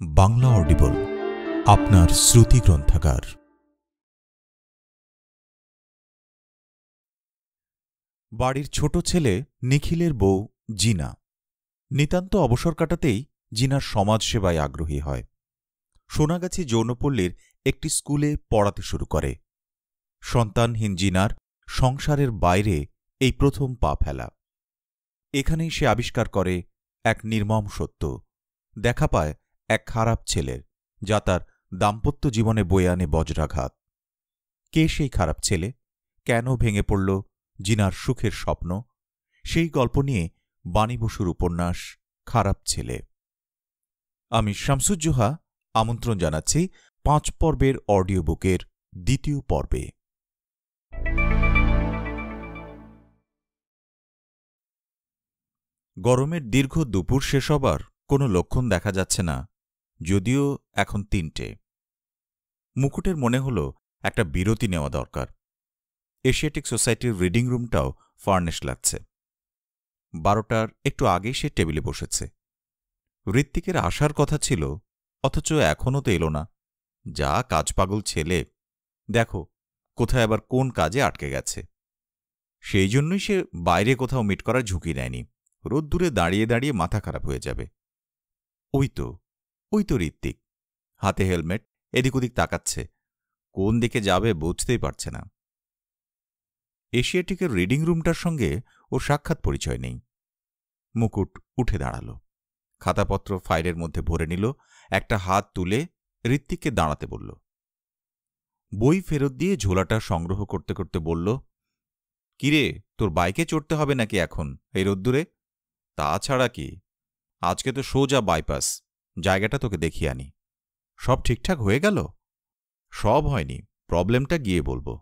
Bangla audible, আপনার শ্রুতি গ্রন্থাগার। বাড়ির ছোট ছেলে নিখিলের বউ জিনা। নিতান্ত অবসর কাটাতেই জিনার সমাজসেবায় আগ্রহী হয়। সোনাগাছি যৌনপল্লীর একটি স্কুলে পড়াতে শুরু করে। সন্তানহীন জিনার সংসারের বাইরে এই প্রথম পা ফেলা। এখানেই সে আবিষ্কার করে এক নির্মম সত্য। দেখা পায় এক খারাপ ছেলের, যা তার দাম্পত্য জীবনে বয়ে আনে বজ্রাঘাত। কে সেই খারাপ ছেলে? কেন ভেঙে পড়ল জিনার সুখের স্বপ্ন? সেই গল্প নিয়ে বাণী বসুর উপন্যাস, খারাপ ছেলে। আমি শামসুজ্জোহা আমন্ত্রণ জানাচ্ছি পাঁচ পর্বের অডিও বুকের দ্বিতীয় পর্বে। গরমের দীর্ঘ দুপুর শেষ হবার কোনো লক্ষণ দেখা যাচ্ছে না। যদিও এখন তিনটে। মুকুটের মনে হল একটা বিরতি নেওয়া দরকার। এশিয়াটিক সোসাইটির রিডিং রুমটাও ফার্নিশ লাগছে। বারোটার একটু আগেই সে টেবিলে বসেছে। ঋত্বিকের আসার কথা ছিল, অথচ এখনও তো এলো না। যা কাজপাগল ছেলে। দেখো, কোথায় আবার কোন কাজে আটকে গেছে। সেই জন্যই সে বাইরে কোথাও মিট করার ঝুঁকি নেয়নি। রোদ্দুরে দাঁড়িয়ে দাঁড়িয়ে মাথা খারাপ হয়ে যাবে। ওই তো ওই তো ঋত্বিক হাতে হেলমেট এদিক ওদিক তাকাচ্ছে। কোন দিকে যাবে বুঝতেই পারছে না। এশিয়াটিকের রিডিং রুমটার সঙ্গে ওর সাক্ষাৎ পরিচয় নেই। মুকুট উঠে দাঁড়াল। খাতাপত্র ফাইলের মধ্যে ভরে নিল, একটা হাত তুলে ঋত্বিককে দাঁড়াতে বলল। বই ফেরত দিয়ে ঝোলাটা সংগ্রহ করতে করতে বলল, কিরে, তোর বাইকে চড়তে হবে নাকি এখন, এই রোদ্দুরে? তাছাড়া কি? আজকে তো সোজা বাইপাস। জায়গাটা তোকে দেখিয়ে আনি। সব ঠিকঠাক হয়ে গেল? সব হয়নি, প্রবলেমটা গিয়ে বলব।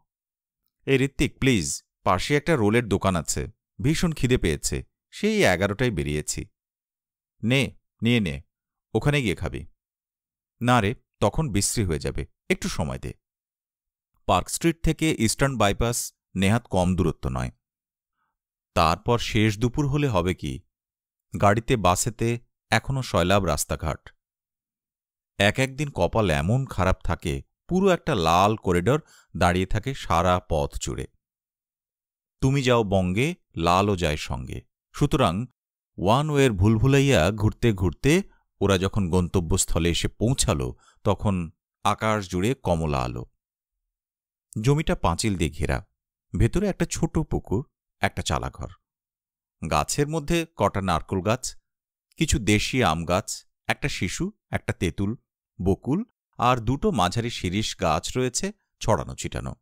এই ঋত্বিক, প্লিজ, পাশে একটা রোলের দোকান আছে, ভীষণ খিদে পেয়েছে, সেই এগারোটায় বেরিয়েছি। নে, নিয়ে নে, ওখানে গিয়ে খাবি। না রে, তখন বিশ্রী হয়ে যাবে, একটু সময় দে। পার্ক স্ট্রিট থেকে ইস্টার্ন বাইপাস নেহাত কম দূরত্ব নয়। তারপর শেষ দুপুর হলে হবে কি? গাড়িতে, বাসেতে এখনও শয়লাভ রাস্তাঘাট। এক একদিন কপাল এমন খারাপ থাকে, পুরো একটা লাল করিডর দাঁড়িয়ে থাকে সারা পথ জুড়ে। তুমি যাও বঙ্গে, লালও যায় সঙ্গে। সুতরাং ওয়ান ওয়ের ভুলভুলাইয়া ঘুরতে ঘুরতে ওরা যখন গন্তব্যস্থলে এসে পৌঁছাল, তখন আকাশ জুড়ে কমলা আলো। জমিটা পাঁচিল দিয়ে ঘেরা। ভেতরে একটা ছোট পুকুর, একটা চালাঘর। গাছের মধ্যে কটা নারকোল গাছ কিছু দেশি আম গাছ, একটা শিশু, একটা তেঁতুল, বকুল আর দুটো মাঝারি শিরিষ গাছ রয়েছে ছড়ানো ছিটানো।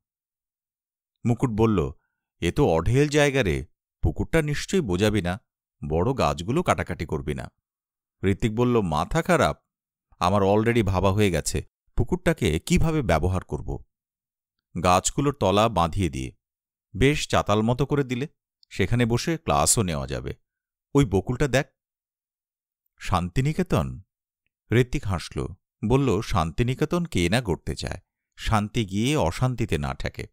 মুকুট বলল, এ তো অঢেল জায়গা রে, পুকুরটা নিশ্চয়ই বোঝাবি না, বড় গাছগুলো কাটাকাটি করবি না। ঋত্বিক বলল, মাথা খারাপ, আমার অলরেডি ভাবা হয়ে গেছে, পুকুরটাকে কীভাবে ব্যবহার করব? গাছগুলোর তলা বাঁধিয়ে দিয়ে, বেশ চাতাল মতো করে দিলে, সেখানে বসে ক্লাসও নেওয়া যাবে। ওই বকুলটা দেখ শান্তিনিকেতন? ঋত্বিক হাসল, বলল, শান্তিনিকেতন কে না গড়তে চায়? শান্তি গিয়ে অশান্তিতে না ঠেকে।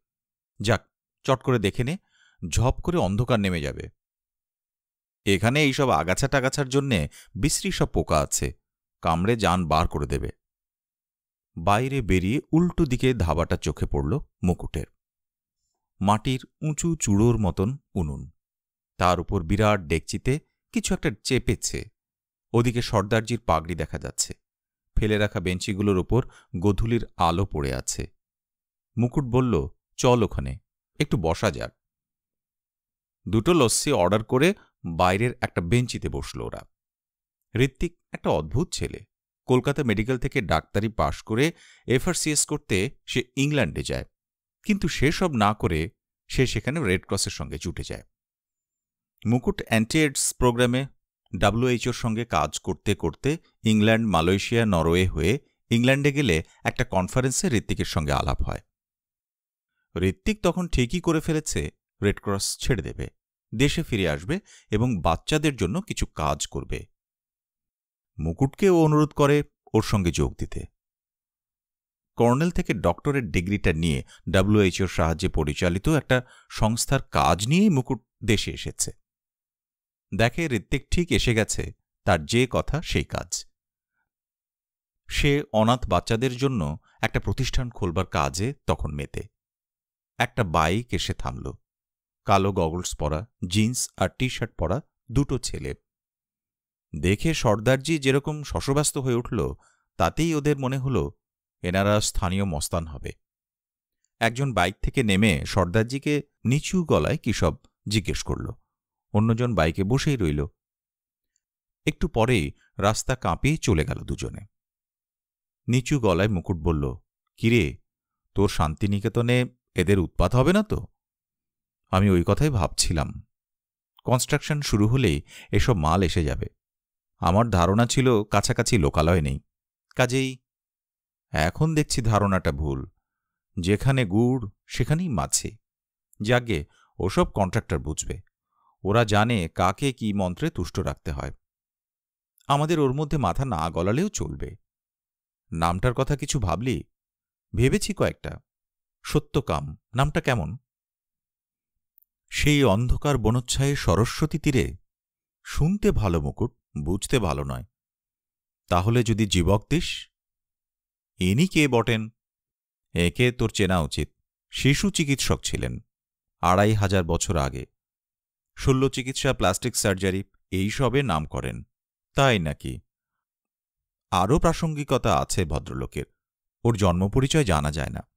যাক, চট করে দেখে নে, ঝপ করে অন্ধকার নেমে যাবে। এখানে এইসব আগাছা টাগাছার জন্যে বিশ্রী সব পোকা আছে, কামড়ে যান বার করে দেবে। বাইরে বেরিয়ে উল্টো দিকে ধাবাটা চোখে পড়ল মুকুটের। মাটির উঁচু চূড়োর মতন উনুন। তার উপর বিরাট ডেকচিতে কিছু একটা চেপেছে। ওদিকে সর্দারজির পাগড়ি দেখা যাচ্ছে। ফেলে রাখা বেঞ্চিগুলোর ওপর গধূলির আলো পড়ে আছে। মুকুট বলল, চল ওখানে, একটু বসা যাক। দুটো লস্যি অর্ডার করে বাইরের একটা বেঞ্চিতে বসল ওরা। ঋত্বিক একটা অদ্ভুত ছেলে। কলকাতা মেডিকেল থেকে ডাক্তারি পাশ করে এফআরসিএস করতে সে ইংল্যান্ডে যায়। কিন্তু সেসব না করে সে সেখানে রেড ক্রসের সঙ্গে জুটে যায়। মুকুট অ্যান্টিএডস প্রোগ্রামে ডাব্লিউএইচওর সঙ্গে কাজ করতে করতে ইংল্যান্ড, মালয়েশিয়া, নরওয়ে হয়ে ইংল্যান্ডে গেলে একটা কনফারেন্সে ঋত্বিকের সঙ্গে আলাপ হয়। ঋত্বিক তখন ঠিকই করে ফেলেছে রেডক্রস ছেড়ে দেবে, দেশে ফিরে আসবে এবং বাচ্চাদের জন্য কিছু কাজ করবে। মুকুটকেও অনুরোধ করে ওর সঙ্গে যোগ দিতে। কর্নেল থেকে ডক্টরের ডিগ্রিটা নিয়ে ডাব্লিউএইচওর সাহায্যে পরিচালিত একটা সংস্থার কাজ নিয়েই মুকুট দেশে এসেছে। দেখে ঋত্বিক ঠিক এসে গেছে, তার যে কথা সেই কাজ। সে অনাথ বাচ্চাদের জন্য একটা প্রতিষ্ঠান খোলবার কাজে তখন মেতে। একটা বাইক এসে থামল। কালো গগলস পরা, জিন্স আর টি শার্ট পরা দুটো ছেলে। দেখে সর্দারজি যেরকম শশব্যস্ত হয়ে উঠল, তাতেই ওদের মনে হল, এনারা স্থানীয় মস্তান হবে। একজন বাইক থেকে নেমে সর্দারজিকে নিচু গলায় কী সব জিজ্ঞেস করল। অন্যজন বাইকে বসেই রইল। একটু পরেই রাস্তা কাঁপিয়ে চলে গেল দুজনে। নিচু গলায় মুকুট বলল, কিরে, তোর শান্তিনিকেতনে এদের উৎপাত হবে না তো? আমি ওই কথাই ভাবছিলাম। কনস্ট্রাকশন শুরু হলেই এসব মাল এসে যাবে। আমার ধারণা ছিল কাছাকাছি লোকালয় নেই। কাজেই এখন দেখছি ধারণাটা ভুল। যেখানে গুড়, সেখানেই মাছে। যাগে ওসব কন্ট্রাক্টর বুঝবে। ওরা জানে কাকে কি মন্ত্রে তুষ্ট রাখতে হয়। আমাদের ওর মধ্যে মাথা না গলালেও চলবে। নামটার কথা কিছু ভাবলি? ভেবেছি কয়েকটা। সত্যকাম, নামটা কেমন? সেই অন্ধকার বনোচ্ছায়ে সরস্বতী তীরে শুনতে ভালো মুকুট, বুঝতে ভালো নয়। তাহলে যদি জীবক দিস? ইনি কে বটেন? একে তোর চেনা উচিত। শিশু চিকিৎসক ছিলেন, আড়াই হাজার বছর আগে। শল্য চিকিৎসা প্লাস্টিক সার্জারি এইসবে নাম করেন। তাই নাকি? আরও প্রাসঙ্গিকতা আছে ভদ্রলোকের। ওর জন্মপরিচয় জানা যায় না।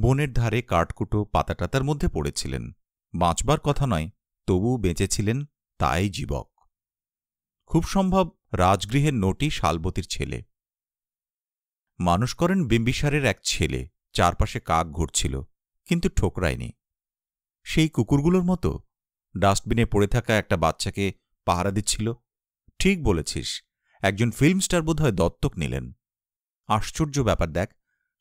বনের ধারে কাঠকুটো পাতাটাতার মধ্যে পড়েছিলেন। বাঁচবার কথা নয় তবু বেঁচেছিলেন তাই জীবক খুব সম্ভব রাজগৃহের নটি শালবতীর ছেলে। মানুষ করেন বিম্বিসারের এক ছেলে, চারপাশে কাক ঘুরছিল, কিন্তু ঠোকরায়নি। সেই কুকুরগুলোর মতো ডাস্টবিনে পড়ে থাকা একটা বাচ্চাকে পাহারা দিচ্ছিল। ঠিক বলেছিস। একজন ফিল্ম স্টার বোধহয় দত্তক নিলেন। আশ্চর্য ব্যাপার দেখ,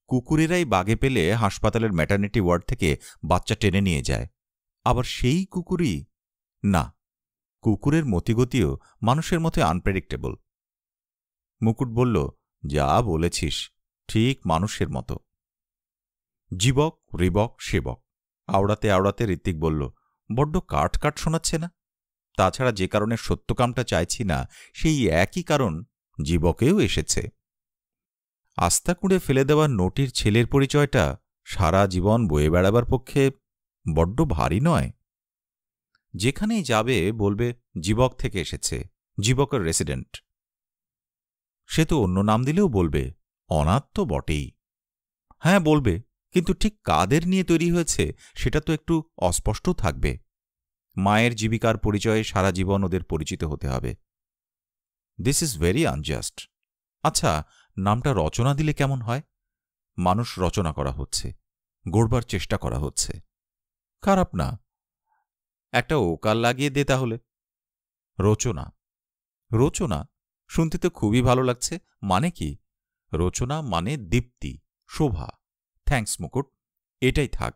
কুকুরেরাই বাগে পেলে হাসপাতালের ম্যাটার্নিটি ওয়ার্ড থেকে বাচ্চা টেনে নিয়ে যায়। আবার সেই কুকুরই? না, কুকুরের মতিগতিও মানুষের মতো আনপ্রেডিক্টেবল মুকুট বলল, যা বলেছিস, ঠিক মানুষের মতো। জীবক, রিবক, সেবক। আওড়াতে আওড়াতে ঋত্বিক বলল বড্ড কাট কাট শোনাচ্ছে না? তাছাড়া যে কারণে সত্যকামটা চাইছি না, সেই একই কারণ জীবকেও এসেছে। আস্তা কুঁড়ে ফেলে দেওয়া নোটির ছেলের পরিচয়টা সারা জীবন বয়ে বেড়াবার পক্ষে বড্ড ভারী নয়। যেখানেই যাবে বলবে জীবক থেকে এসেছে জীবকের রেসিডেন্ট সে তো অন্য নাম দিলেও বলবে, অনাথ তো বটেই। হ্যাঁ বলবে। কিন্তু ঠিক কাদের নিয়ে তৈরি হয়েছে সেটা তো একটু অস্পষ্ট থাকবে। মায়ের জীবিকার পরিচয়ে সারা জীবন ওদের পরিচিত হতে হবে। দিস ইজ ভেরি আনজাস্ট আচ্ছা নামটা রচনা দিলে কেমন হয়? মানুষ রচনা করা হচ্ছে, গড়বার চেষ্টা করা হচ্ছে। খারাপ না। একটা ওকাল লাগিয়ে দে তাহলে। রচনা। রচনা? শুনতে তো খুবই ভালো লাগছে। মানে কি? রচনা মানে দীপ্তি, শোভা। থ্যাঙ্কস মুকুট। এটাই থাক।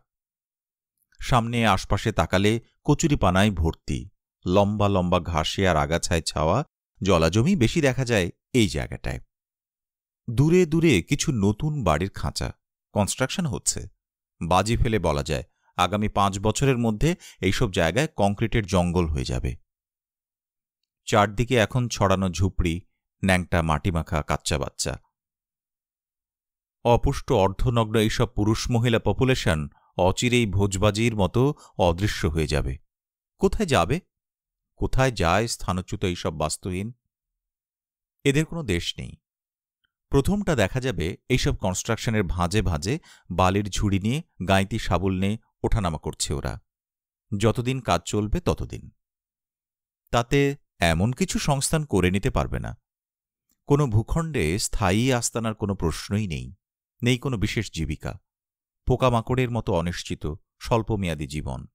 সামনে আশপাশে তাকালে কচুরিপানায় ভর্তি। লম্বা লম্বা ঘাসে আর আগাছায় ছাওয়া জলাজমি বেশি দেখা যায় এই জায়গাটায়। দূরে দূরে কিছু নতুন বাড়ির খাঁচা। কনস্ট্রাকশন হচ্ছে। বাজি ফেলে বলা যায়, আগামী পাঁচ বছরের মধ্যে এইসব জায়গায় কংক্রিটের জঙ্গল হয়ে যাবে। চারদিকে এখন ছড়ানো ঝুপড়ি, ন্যাংটা, মাটিমাখা, কাচ্চা বাচ্চা। অপুষ্ট অর্ধনগ্ন এইসব পুরুষ মহিলা পপুলেশন অচিরেই ভোজবাজির মতো অদৃশ্য হয়ে যাবে। কোথায় যাবে? কোথায় যায় স্থানচ্যুত এইসব বাস্তুহীন? এদের কোনো দেশ নেই। প্রথমটা দেখা যাবে এইসব কনস্ট্রাকশনের ভাঁজে ভাঁজে বালির ঝুড়ি নিয়ে গাঁইতি সাবুল নিয়ে ওঠানামা করছে ওরা। যতদিন কাজ চলবে ততদিন। তাতে এমন কিছু সংস্থান করে নিতে পারবে না। কোনো ভূখণ্ডে স্থায়ী আস্তানার কোনো প্রশ্নই নেই। নেই কোনো বিশেষ জীবিকা। পোকামাকড়ের মতো অনিশ্চিত, স্বল্পমেয়াদী জীবন।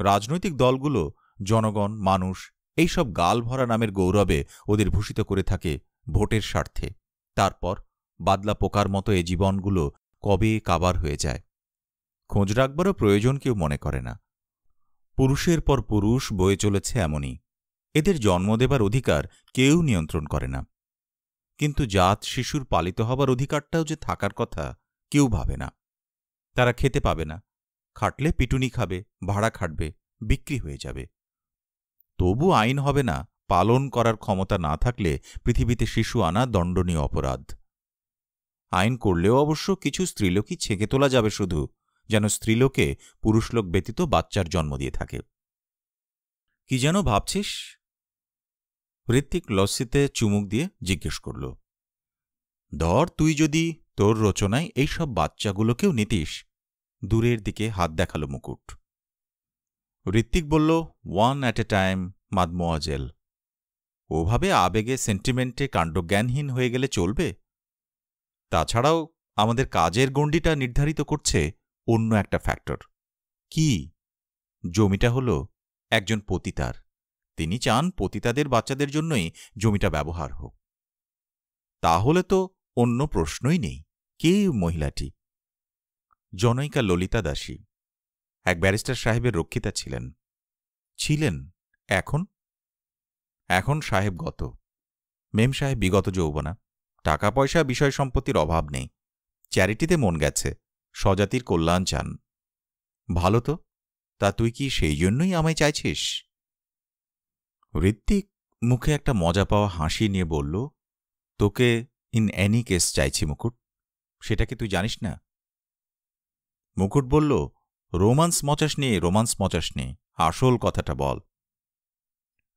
রাজনৈতিক দলগুলো, জনগণ, মানুষ, এইসব গাল ভরা নামের গৌরবে ওদের ভূষিত করে থাকে ভোটের স্বার্থে। তারপর বাদলা পোকার মতো এ জীবনগুলো কবে কাবার হয়ে যায়? খোঁজ রাখবারও প্রয়োজন কেউ মনে করে না। পুরুষের পর পুরুষ বয়ে চলেছে এমনই। এদের জন্ম দেবার অধিকার কেউ নিয়ন্ত্রণ করে না। কিন্তু জাত শিশুর পালিত হবার অধিকারটাও যে থাকার কথা কেউ ভাবে না। তারা খেতে পাবে না। খাটলে পিটুনি খাবে, ভাড়া খাটবে, বিক্রি হয়ে যাবে। তবু আইন হবে না, পালন করার ক্ষমতা না থাকলে পৃথিবীতে শিশু আনা দণ্ডনীয় অপরাধ। আইন করলেও অবশ্য কিছু স্ত্রীলোকই ছেঁকে তোলা যাবে শুধু, যেন স্ত্রীলোকে পুরুষলোক ব্যতীত বাচ্চার জন্ম দিয়ে থাকে। কি যেন ভাবছিস? ঋত্বিক লস্যিতে চুমুক দিয়ে জিজ্ঞেস করল, ধর তুই যদি তোর রচনায় এইসব বাচ্চাগুলোকেও নিতিস, দূরের দিকে হাত দেখাল মুকুট। ঋত্বিক বলল, one at a time, mademoiselle. ওভাবে আবেগে সেন্টিমেন্টে কাণ্ডজ্ঞানহীন হয়ে গেলে চলবে? তাছাড়াও আমাদের কাজের গণ্ডিটা নির্ধারিত করছে অন্য একটা ফ্যাক্টর। কি? জমিটা হল একজন পতিতার। তিনি চান পতিতাদের বাচ্চাদের জন্যই জমিটা ব্যবহার হোক। তাহলে তো অন্য প্রশ্নই নেই, কে মহিলাটি? জনৈকা ললিতা দাসী, এক ব্যারিস্টার সাহেবের রক্ষিতা ছিলেন। ছিলেন, এখন? এখন সাহেব গত। মেম সাহেব বিগত যৌবনা। টাকা পয়সা বিষয় সম্পত্তির অভাব নেই। চ্যারিটিতে মন গেছে, স্বজাতির কল্যাণ চান। ভালো তো? তা তুই কি সেই জন্যই আমায় চাইছিস? ঋত্বিক মুখে একটা মজা পাওয়া হাসি নিয়ে বলল, তোকে ইন অ্যানি কেস চাইছি, মুকুট। সেটা কি তুই জানিস না? মুকুট বলল, রোমান্স মচাস নিয়ে রোমান্স মচাস নিয়ে আসল কথাটা বল।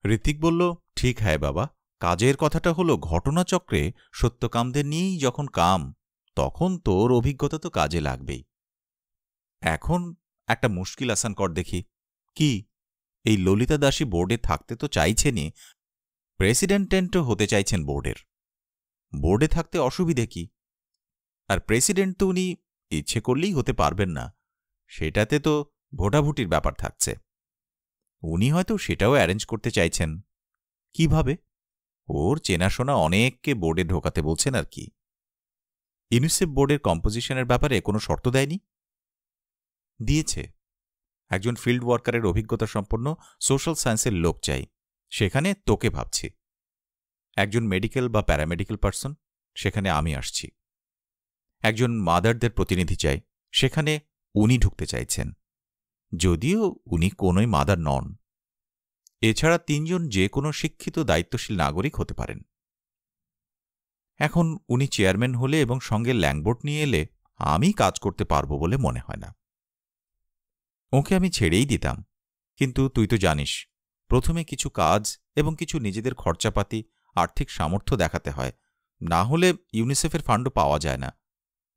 ঋত্বিক বলল, ঠিক হ্যায় বাবা, কাজের কথাটা হলো ঘটনাচক্রে সত্যকামদের নিয়েই যখন কাম, তখন তোর অভিজ্ঞতা তো কাজে লাগবেই। এখন একটা মুশকিল আসান কর দেখি। কি? এই ললিতা দাসী বোর্ডে থাকতে তো চাইছেনই। প্রেসিডেন্টেন্টও হতে চাইছেন বোর্ডের। বোর্ডে থাকতে অসুবিধে কি? আর প্রেসিডেন্ট তো উনি ইচ্ছে করলেই হতে পারবেন না। সেটাতে তো ভোটাভুটির ব্যাপার থাকছে। উনি হয়তো সেটাও অ্যারেঞ্জ করতে চাইছেন। কীভাবে? ওর চেনাশোনা অনেককে বোর্ডে ঢোকাতে বলছেন আর কি। ইউনিসেফ বোর্ডের কম্পোজিশনের ব্যাপারে কোনো শর্ত দেয়নি? দিয়েছে। একজন ফিল্ড ওয়ার্কারের অভিজ্ঞতা সম্পন্ন সোশ্যাল সায়েন্সের লোক চাই। সেখানে তোকে ভাবছি। একজন মেডিকেল বা প্যারামেডিক্যাল পার্সন সেখানে আমি আসছি। একজন মাদারদের প্রতিনিধি চাই, সেখানে উনি ঢুকতে চাইছেন। যদিও উনি কোনোই মাদার নন। এছাড়া তিনজন যে কোনো শিক্ষিত, দায়িত্বশীল নাগরিক হতে পারেন। এখন উনি চেয়ারম্যান হলে এবং সঙ্গে ল্যাংবোর্ড নিয়ে এলে আমি কাজ করতে পারব বলে মনে হয় না। ওকে আমি ছেড়েই দিতাম। কিন্তু তুই তো জানিস, প্রথমে কিছু কাজ এবং কিছু নিজেদের খরচাপাতি, আর্থিক সামর্থ্য দেখাতে হয়। না হলে ইউনিসেফের ফান্ডও পাওয়া যায় না।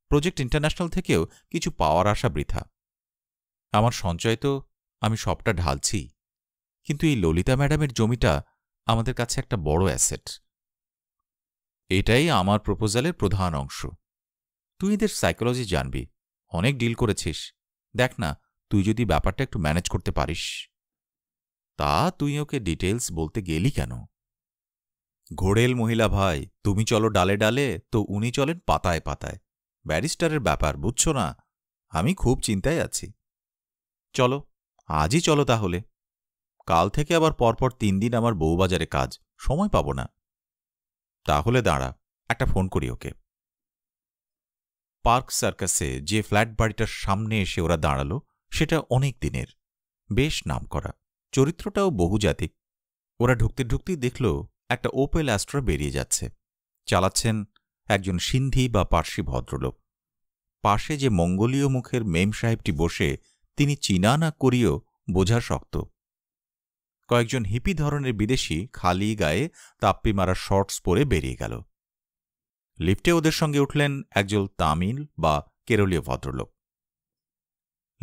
প্রজেক্ট ইন্টারন্যাশনাল থেকেও কিছু পাওয়ার আশা বৃথা। আমার সঞ্চয় তো আমি সবটা ঢালছি। কিন্তু এই ললিতা ম্যাডামের জমিটা আমাদের কাছে একটা বড় অ্যাসেট। এটাই আমার প্রপোজালের প্রধান অংশ। তুই এদের সাইকোলজি জানবি, অনেক ডিল করেছিস। দেখ না তুই যদি ব্যাপারটা একটু ম্যানেজ করতে পারিস। তা তুই ওকে ডিটেলস বলতে গেলি কেন? ঘোড়েল মহিলা ভাই, তুমি চলো ডালে ডালে, তো উনি চলেন পাতায় পাতায়। ব্যারিস্টারের ব্যাপার, বুঝছ না? আমি খুব চিন্তায় আছি। চলো, আজই চলো তাহলে। কাল থেকে আবার পরপর তিন দিন আমার বউবাজারে কাজ, সময় পাব না। তাহলে দাঁড়া, একটা ফোন করি ওকে। পার্ক সার্কাসে যে ফ্ল্যাট বাড়িটার সামনে এসে ওরা দাঁড়াল সেটা অনেক দিনের। বেশ নাম করা চরিত্রটাও বহুজাতিক। ওরা ঢুকতে ঢুকতেই দেখল একটা ওপেল অ্যাস্ট্রা বেরিয়ে যাচ্ছে। চালাচ্ছেন একজন সিন্ধি বা পার্সি ভদ্রলোক। পাশে যে মঙ্গলীয় মুখের মেম সাহেবটি বসে, তিনি চীনা না করিও বোঝা শক্ত। কয়েকজন হিপি ধরনের বিদেশি খালি গায়ে তাপ্পি মারা শর্টস পরে বেরিয়ে গেল। লিফটে ওদের সঙ্গে উঠলেন একজন তামিল বা কেরলীয় ভদ্রলোক।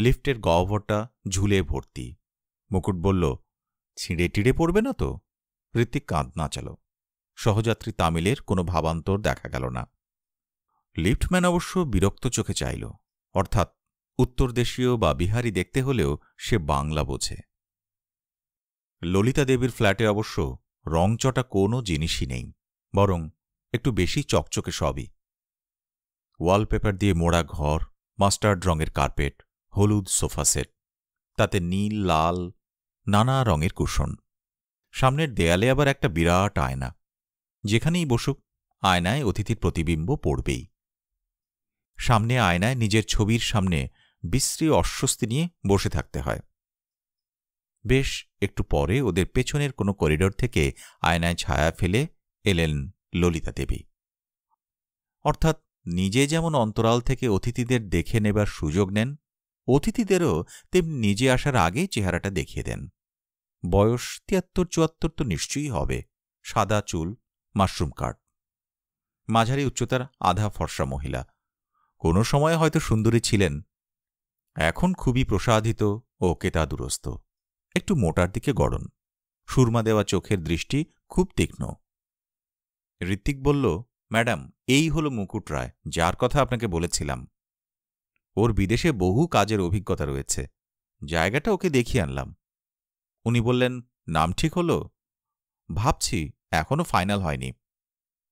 লিফটের গহ্বরটা ঝুলে ভর্তি। মুকুট বলল, ছিঁড়ে টিড়ে পড়বে না তো? ঋত্বিক কাঁদ নাচাল। সহযাত্রী তামিলের কোনো ভাবান্তর দেখা গেল না। লিফটম্যান অবশ্য বিরক্ত চোখে চাইল। অর্থাৎ উত্তরদেশীয় বা বিহারি দেখতে হলেও সে বাংলা বোঝে। ললিতা দেবীর ফ্ল্যাটে অবশ্য রংচটা কোনো জিনিসই নেই, বরং একটু বেশি চকচকে সবই। ওয়ালপেপার দিয়ে মোড়া ঘর, মাস্টার্ড রঙের কার্পেট হলুদ সোফা সেট, তাতে নীল, লাল, নানা রঙের কুশন। সামনের দেয়ালে আবার একটা বিরাট আয়না। যেখানেই বসুক, আয়নায় অতিথির প্রতিবিম্ব পড়বেই। সামনে আয়নায় নিজের ছবির সামনে বিশ্রী অস্বস্তি নিয়ে বসে থাকতে হয়। বেশ, একটু পরে ওদের পেছনের কোনো করিডোর থেকে আয়নায় ছায়া ফেলে এলেন ললিতা দেবী। অর্থাৎ নিজে যেমন অন্তরাল থেকে অতিথিদের দেখে নেবার সুযোগ নেন অতিথিদেরও তেমনি নিজে আসার আগেই চেহারাটা দেখিয়ে দেন। বয়স তিয়াত্তর, চুয়াত্তর তো নিশ্চয়ই হবে। সাদা চুল, মাশরুম কাট। মাঝারি উচ্চতার আধা ফর্সা মহিলা। কোনো সময় হয়তো সুন্দরী ছিলেন। এখন খুবই প্রসাদিত ও কেতাদুরস্ত একটু মোটার দিকে গড়ন। সুরমা দেওয়া চোখের দৃষ্টি খুব তীক্ষ্ণ। ঋত্বিক বলল, ম্যাডাম, এই হল মুকুট রায়, যার কথা আপনাকে বলেছিলাম। ওর বিদেশে বহু কাজের অভিজ্ঞতা রয়েছে। জায়গাটা ওকে দেখিয়ে আনলাম। উনি বললেন, নাম ঠিক হলো? ভাবছি এখনও ফাইনাল হয়নি।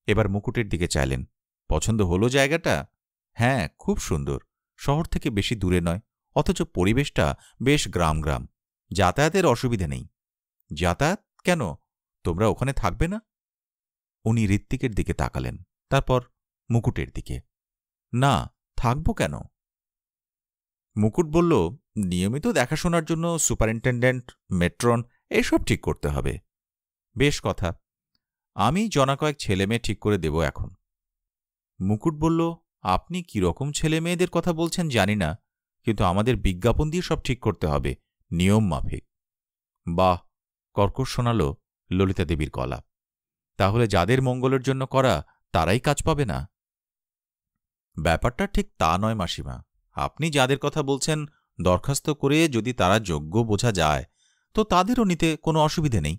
এবার মুকুটের দিকে চাইলেন, পছন্দ হলো জায়গাটা? হ্যাঁ খুব সুন্দর। শহর থেকে বেশি দূরে নয়, অথচ পরিবেশটা বেশ গ্রাম গ্রাম যাতায়াতের অসুবিধে নেই। যাতায়াত কেন? তোমরা ওখানে থাকবে না? উনি ঋত্বিকের দিকে তাকালেন, তারপর মুকুটের দিকে। না, থাকব কেন? মুকুট বলল, নিয়মিত দেখাশোনার জন্য সুপারিনটেন্ডেন্ট, মেট্রন, এসব ঠিক করতে হবে। বেশ কথা। আমি জনা কয়েক ছেলে মেয়ে ঠিক করে দেব এখন। মুকুট বলল, আপনি কীরকম ছেলে মেয়েদের কথা বলছেন জানি না, কিন্তু আমাদের বিজ্ঞাপন দিয়ে সব ঠিক করতে হবে, নিয়ম মাফিক। বাহ! কর্কশ শোনাল ললিতা দেবীর কলা তাহলে যাদের মঙ্গলের জন্য করা, তারাই কাজ পাবে না? ব্যাপারটা ঠিক তা নয় মাসিমা। আপনি যাদের কথা বলছেন দরখাস্ত করে যদি তারা যোগ্য বোঝা যায়, তো তাদেরও নিতে কোনো অসুবিধে নেই।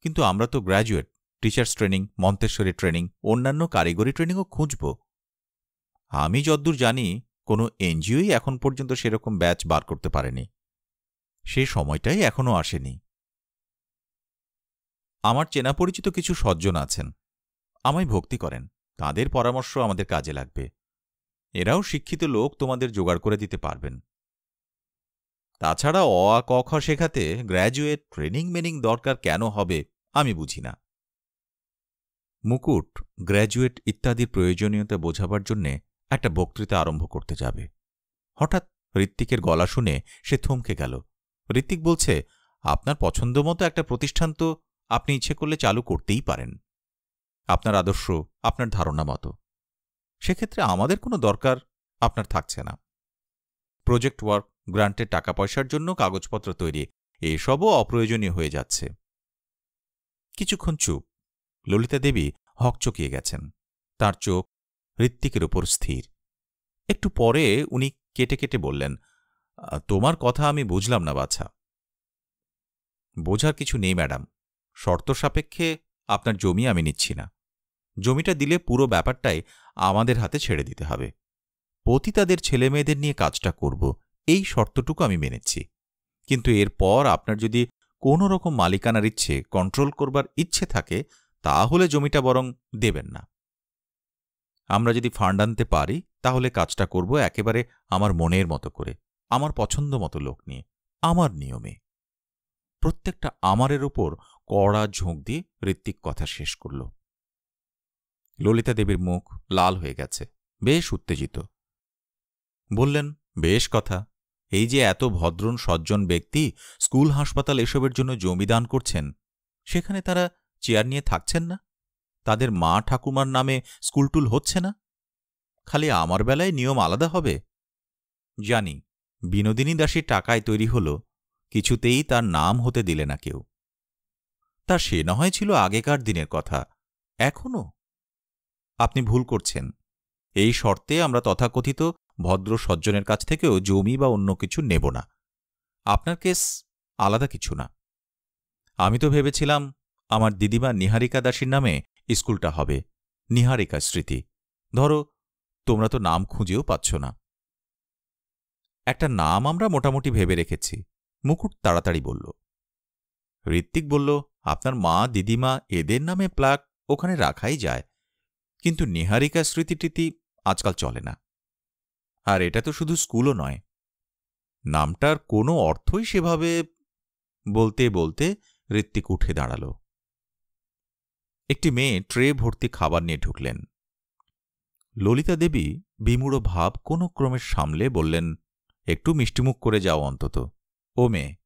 কিন্তু আমরা তো graduate teachers training Montessori training অন্যান্য কারিগরি ট্রেনিংও খুঁজব। আমি যদ্দূর জানি, কোনো এনজিওই এখন পর্যন্ত সেরকম ব্যাচ বার করতে পারেনি। সে সময়টাই এখনও আসেনি। আমার চেনা পরিচিত কিছু সজ্জন আছেন। আমায় ভক্তি করেন। তাদের পরামর্শ আমাদের কাজে লাগবে। এরাও শিক্ষিত লোক তোমাদের জোগাড় করে দিতে পারবেন। তাছাড়া অ আ ক খ শেখাতে গ্র্যাজুয়েট ট্রেনিং মেনিং দরকার কেন হবে আমি বুঝি না। মুকুট, গ্র্যাজুয়েট ইত্যাদির প্রয়োজনীয়তা বোঝাবার জন্যে একটা বক্তৃতা আরম্ভ করতে যাবে। হঠাৎ ঋত্বিকের গলা শুনে সে থমকে গেল। ঋত্বিক বলছে, আপনার পছন্দ মতো একটা প্রতিষ্ঠান তো আপনি ইচ্ছে করলে চালু করতেই পারেন। আপনার আদর্শ, আপনার ধারণা মতো। সেক্ষেত্রে আমাদের কোনো দরকার আপনার থাকছে না। প্রজেক্ট ওয়ার্ক গ্রান্টের টাকা পয়সার জন্য কাগজপত্র তৈরি, এসবও অপ্রয়োজনীয় হয়ে যাচ্ছে। কিছুক্ষণ চুপ। ললিতা দেবী হকচকিয়ে গেছেন। তার চোখ ঋত্বিকের ওপর স্থির। একটু পরে উনি কেটে কেটে বললেন, তোমার কথা আমি বুঝলাম না, বাছা। বোঝার কিছু নেই, ম্যাডাম। শর্ত সাপেক্ষে আপনার জমি আমি নিচ্ছি না। জমিটা দিলে পুরো ব্যাপারটাই আমাদের হাতে ছেড়ে দিতে হবে। পতিতাদের ছেলেমেয়েদের নিয়ে কাজটা করব, এই শর্তটুকু আমি মেনেছি। কিন্তু এরপর আপনার যদি কোনো রকম মালিকানার ইচ্ছে কন্ট্রোল করবার ইচ্ছে থাকে, তাহলে জমিটা বরং দেবেন না। আমরা যদি ফান্ড আনতে পারি, তাহলে কাজটা করব একেবারে আমার মনের মতো করে, আমার পছন্দ মতো লোক নিয়ে, আমার নিয়মে। প্রত্যেকটা আমারের ওপর কড়া ঝোঁক দিয়ে ঋত্বিক কথা শেষ করল। ললিতা দেবীর মুখ লাল হয়ে গেছে, বেশ উত্তেজিত। বললেন, বেশ কথা। এই যে এত ভদ্রন সজ্জন ব্যক্তি স্কুল হাসপাতাল এসবের জন্য জমি দান করছেন, সেখানে তারা চেয়ার নিয়ে থাকছেন না? তাদের মা ঠাকুমার নামে স্কুলটুল হচ্ছে না? খালি আমার বেলায় নিয়ম আলাদা হবে? জানি। বিনোদিনী দাসীর টাকায় তৈরি হল, কিছুতেই তার নাম হতে দিলে না কেউ। তা সে না হয় ছিল আগেকার দিনের কথা। এখনও আপনি ভুল করছেন। এই শর্তে আমরা তথাকথিত ভদ্র সজ্জনের কাছ থেকেও জমি বা অন্য কিছু নেব না। আপনার কেস আলাদা কিছু না। আমি তো ভেবেছিলাম আমার দিদিমা নিহারিকা দাসীর নামে স্কুলটা হবে, নিহারিকা স্মৃতি। ধরো, তোমরা তো নাম খুঁজেও পাচ্ছ না। একটা নাম আমরা মোটামুটি ভেবে রেখেছি, মুকুট তাড়াতাড়ি বলল। ঋত্বিক বলল, আপনার মা, দিদিমা, এদের নামে প্লাক ওখানে রাখাই যায় কিন্তু নিহারিকা স্মৃতিটিতি আজকাল চলে না। আর এটা তো শুধু স্কুলও নয়। নামটার কোনো অর্থই সেভাবে বলতে বলতে ঋত্বিক উঠে দাঁড়াল। একটি মেয়ে ট্রে ভর্তি খাবার নিয়ে ঢুকলেন। ললিতা দেবী বিমূঢ় ভাব কোনো ক্রমে সামলে বললেন, একটু মিষ্টিমুখ করে যাও অন্তত। ও মেয়ে।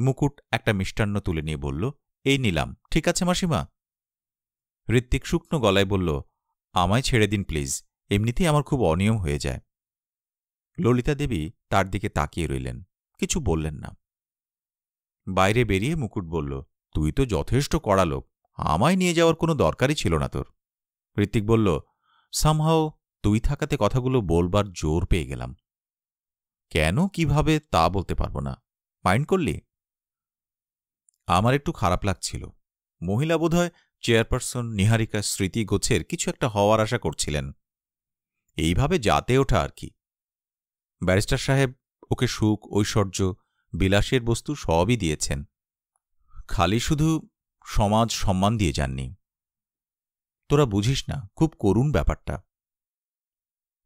মুকুট একটা মিষ্টান্ন তুলে নিয়ে বলল, এই নিলাম, ঠিক আছে মাসিমা? ঋত্বিক শুকনো গলায় বলল, আমায় ছেড়ে দিন প্লিজ। এমনিতেই আমার খুব অনিয়ম হয়ে যায়। ললিতা দেবী তার দিকে তাকিয়ে রইলেন, কিছু বললেন না। বাইরে বেরিয়ে মুকুট বলল, তুই তো যথেষ্ট কড়া লোক, আমায় নিয়ে যাওয়ার কোনো দরকারই ছিল না তোর। ঋত্বিক বলল, সামহাও তুই থাকাতে কথাগুলো বলবার জোর পেয়ে গেলাম। কেন, কীভাবে, তা বলতে পারব না। মাইন্ড করলি? আমার একটু খারাপ লাগছিল। মহিলা বোধহয় চেয়ারপারসন নিহারিকা স্মৃতি গোছের কিছু একটা হওয়ার আশা করছিলেন। এইভাবে যাতে ওঠা আর কি। ব্যারিস্টার সাহেব ওকে সুখ, ঐশ্বর্য, বিলাসের বস্তু সবই দিয়েছেন। খালি শুধু সমাজ সম্মান দিয়ে যাননি। তোরা বুঝিস না, খুব করুণ ব্যাপারটা।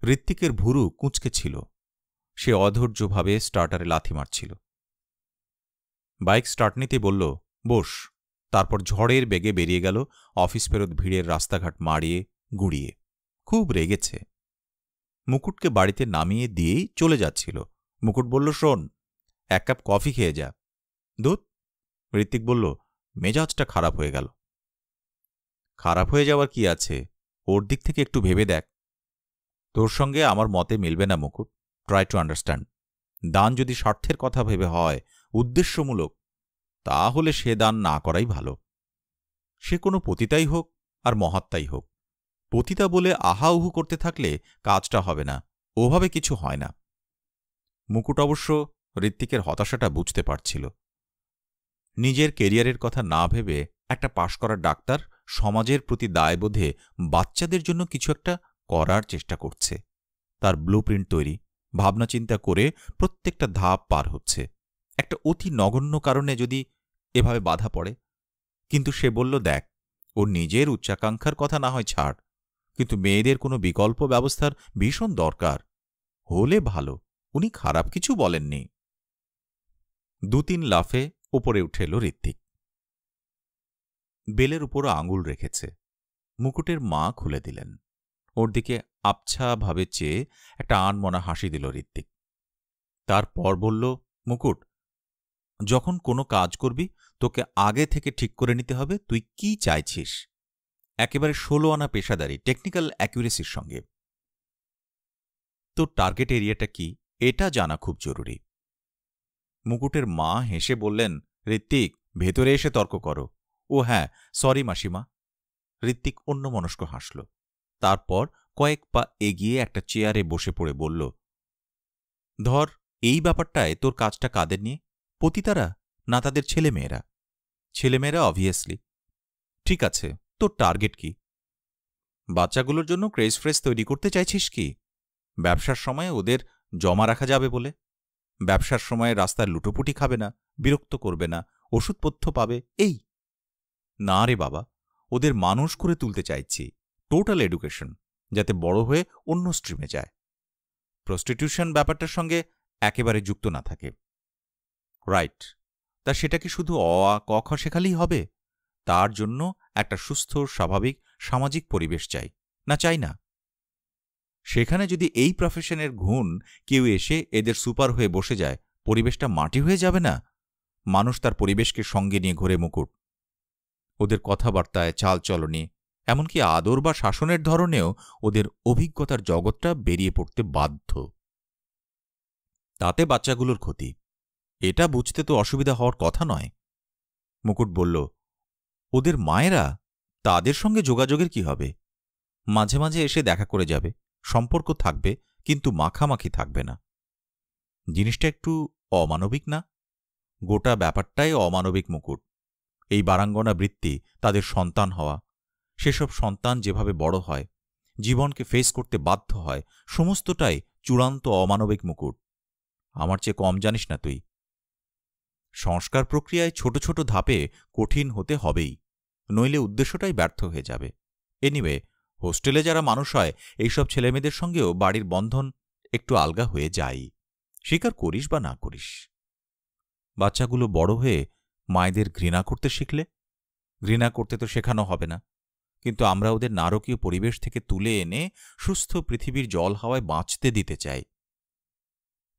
ঋত্বিকের ভুরু কুঁচকে ছিল। সে অধৈর্যভাবে স্টার্টারে লাথি মারছিল। বাইক স্টার্ট নিতে বলল, বস। তারপর ঝড়ের বেগে বেরিয়ে গেল অফিস ফেরত ভিড়ের রাস্তাঘাট মারিয়ে গুড়িয়ে। খুব রেগেছে। মুকুটকে বাড়িতে নামিয়ে দিয়েই চলে যাচ্ছিল। মুকুট বলল, শোন, এক কাপ কফি খেয়ে যা। দুধ? ঋত্বিক বলল, মেজাজটা খারাপ হয়ে গেল। খারাপ হয়ে যাওয়ার কি আছে? ওর দিক থেকে একটু ভেবে দেখ। তোর সঙ্গে আমার মতে মিলবে না মুকুট। ট্রাই টু আন্ডারস্ট্যান্ড দান যদি স্বার্থের কথা ভেবে হয়, উদ্দেশ্যমূলক তাহলে সে দান না করাই ভালো। সে কোনো পতিতাই হোক আর মহাত্মাই হোক। পতিতা বলে আহা উহু করতে থাকলে কাজটা হবে না, ওভাবে কিছু হয় না। মুকুট অবশ্য ঋত্বিকের হতাশাটা বুঝতে পারছিল। নিজের কেরিয়ারের কথা না ভেবে একটা পাশ করা ডাক্তার সমাজের প্রতি দায়বোধে বাচ্চাদের জন্য কিছু একটা করার চেষ্টা করছে। তার ব্লুপ্রিন্ট তৈরি, ভাবনা চিন্তা করে প্রত্যেকটা ধাপ পার হচ্ছে। একটা অতি নগণ্য কারণে যদি এভাবে বাধা পড়ে। কিন্তু সে বলল, দেখ, ওর নিজের উচ্চাকাঙ্ক্ষার কথা না হয় ছাড়। কিন্তু মেয়েদের কোনো বিকল্প ব্যবস্থার ভীষণ দরকার। হলে ভালো, উনি খারাপ কিছু বলেননি। দু তিন লাফে ওপরে উঠে এলো ঋত্বিক। বেলের উপর আঙুল রেখেছে। মুকুটের মা খুলে দিলেন। ওর দিকে আবছাভাবে চেয়ে একটা আনমনা হাসি দিল ঋত্বিক। তারপর বলল, মুকুট যখন কোনো কাজ করবি, তোকে আগে থেকে ঠিক করে নিতে হবে তুই কি চাইছিস। একেবারে ষোলো আনা পেশাদারি টেকনিক্যাল অ্যাকুরেসির সঙ্গে। তোর টার্গেট এরিয়াটা কি? এটা জানা খুব জরুরি। মুকুটের মা হেসে বললেন, ঋত্বিক, ভেতরে এসে তর্ক করো। ও হ্যাঁ সরি মাসিমা। ঋত্বিক অন্যমনস্ক হাসল। তারপর কয়েক পা এগিয়ে একটা চেয়ারে বসে পড়ে বলল, ধর, এই ব্যাপারটায় তোর কাজটা কাদের নিয়ে? পতিতারা না তাদের ছেলেমেয়েরা? ছেলেমেয়েরা অবভিয়াসলি ঠিক আছে, তোর টার্গেট কি? বাচ্চাগুলোর জন্য ক্রেজ ফ্রেজ তৈরি করতে চাইছিস কি? ব্যবসার সময় ওদের জমা রাখা যাবে বলে? ব্যবসার সময় রাস্তায় লুটোপুটি খাবে না, বিরক্ত করবে না, ওষুধপথ্য পাবে, এই? না রে বাবা, ওদের মানুষ করে তুলতে চাইছি টোটাল এডুকেশন যাতে বড় হয়ে অন্য স্ট্রিমে যায়। প্রস্টিটিউশন ব্যাপারটার সঙ্গে একেবারে যুক্ত না থাকে। রাইট তা সেটা কি শুধু অ, আ, ক, খ শেখালেই হবে? তার জন্য একটা সুস্থ, স্বাভাবিক, সামাজিক পরিবেশ চাই, না চাই না? সেখানে যদি এই প্রফেশনের ঘুণ কেউ এসে এদের সুপার হয়ে বসে যায়, পরিবেশটা মাটি হয়ে যাবে না? মানুষ তার পরিবেশকে সঙ্গে নিয়ে ঘুরে মুকুট। ওদের কথাবার্তায়, চালচলনে, এমনকি আদর বা শাসনের ধরনেও ওদের অভিজ্ঞতার জগৎটা বেরিয়ে পড়তে বাধ্য। তাতে বাচ্চাগুলোর ক্ষতি। এটা বুঝতে তো অসুবিধা হওয়ার কথা নয়। মুকুট বলল, ওদের মায়েরা তাদের সঙ্গে যোগাযোগের কি হবে? মাঝে মাঝে এসে দেখা করে যাবে, সম্পর্ক থাকবে, কিন্তু মাখামাখি থাকবে না। জিনিসটা একটু অমানবিক না? গোটা ব্যাপারটাই অমানবিক, মুকুট। এই বারাঙ্গনা বৃত্তি, তাদের সন্তান হওয়া। সেসব সন্তান যেভাবে বড় হয়, জীবনকে ফেস করতে বাধ্য হয়, সমস্তটাই চূড়ান্ত অমানবিক, মুকুট। আমার চেয়ে কম জানিস না তুই। সংস্কার প্রক্রিয়ায় ছোট ছোট ধাপে কঠিন হতে হবেই, নইলে উদ্দেশ্যটাই ব্যর্থ হয়ে যাবে। এনিওয়ে হোস্টেলে যারা মানুষ হয়, এইসব ছেলেমেয়েদের সঙ্গেও বাড়ির বন্ধন একটু আলগা হয়ে যায় স্বীকার করিস বা না করিস? বাচ্চাগুলো বড় হয়ে মায়েদের ঘৃণা করতে শিখলে? ঘৃণা করতে তো শেখানো হবে না। কিন্তু আমরা ওদের নারকীয় পরিবেশ থেকে তুলে এনে সুস্থ পৃথিবীর জল হাওয়ায় বাঁচতে দিতে চাই।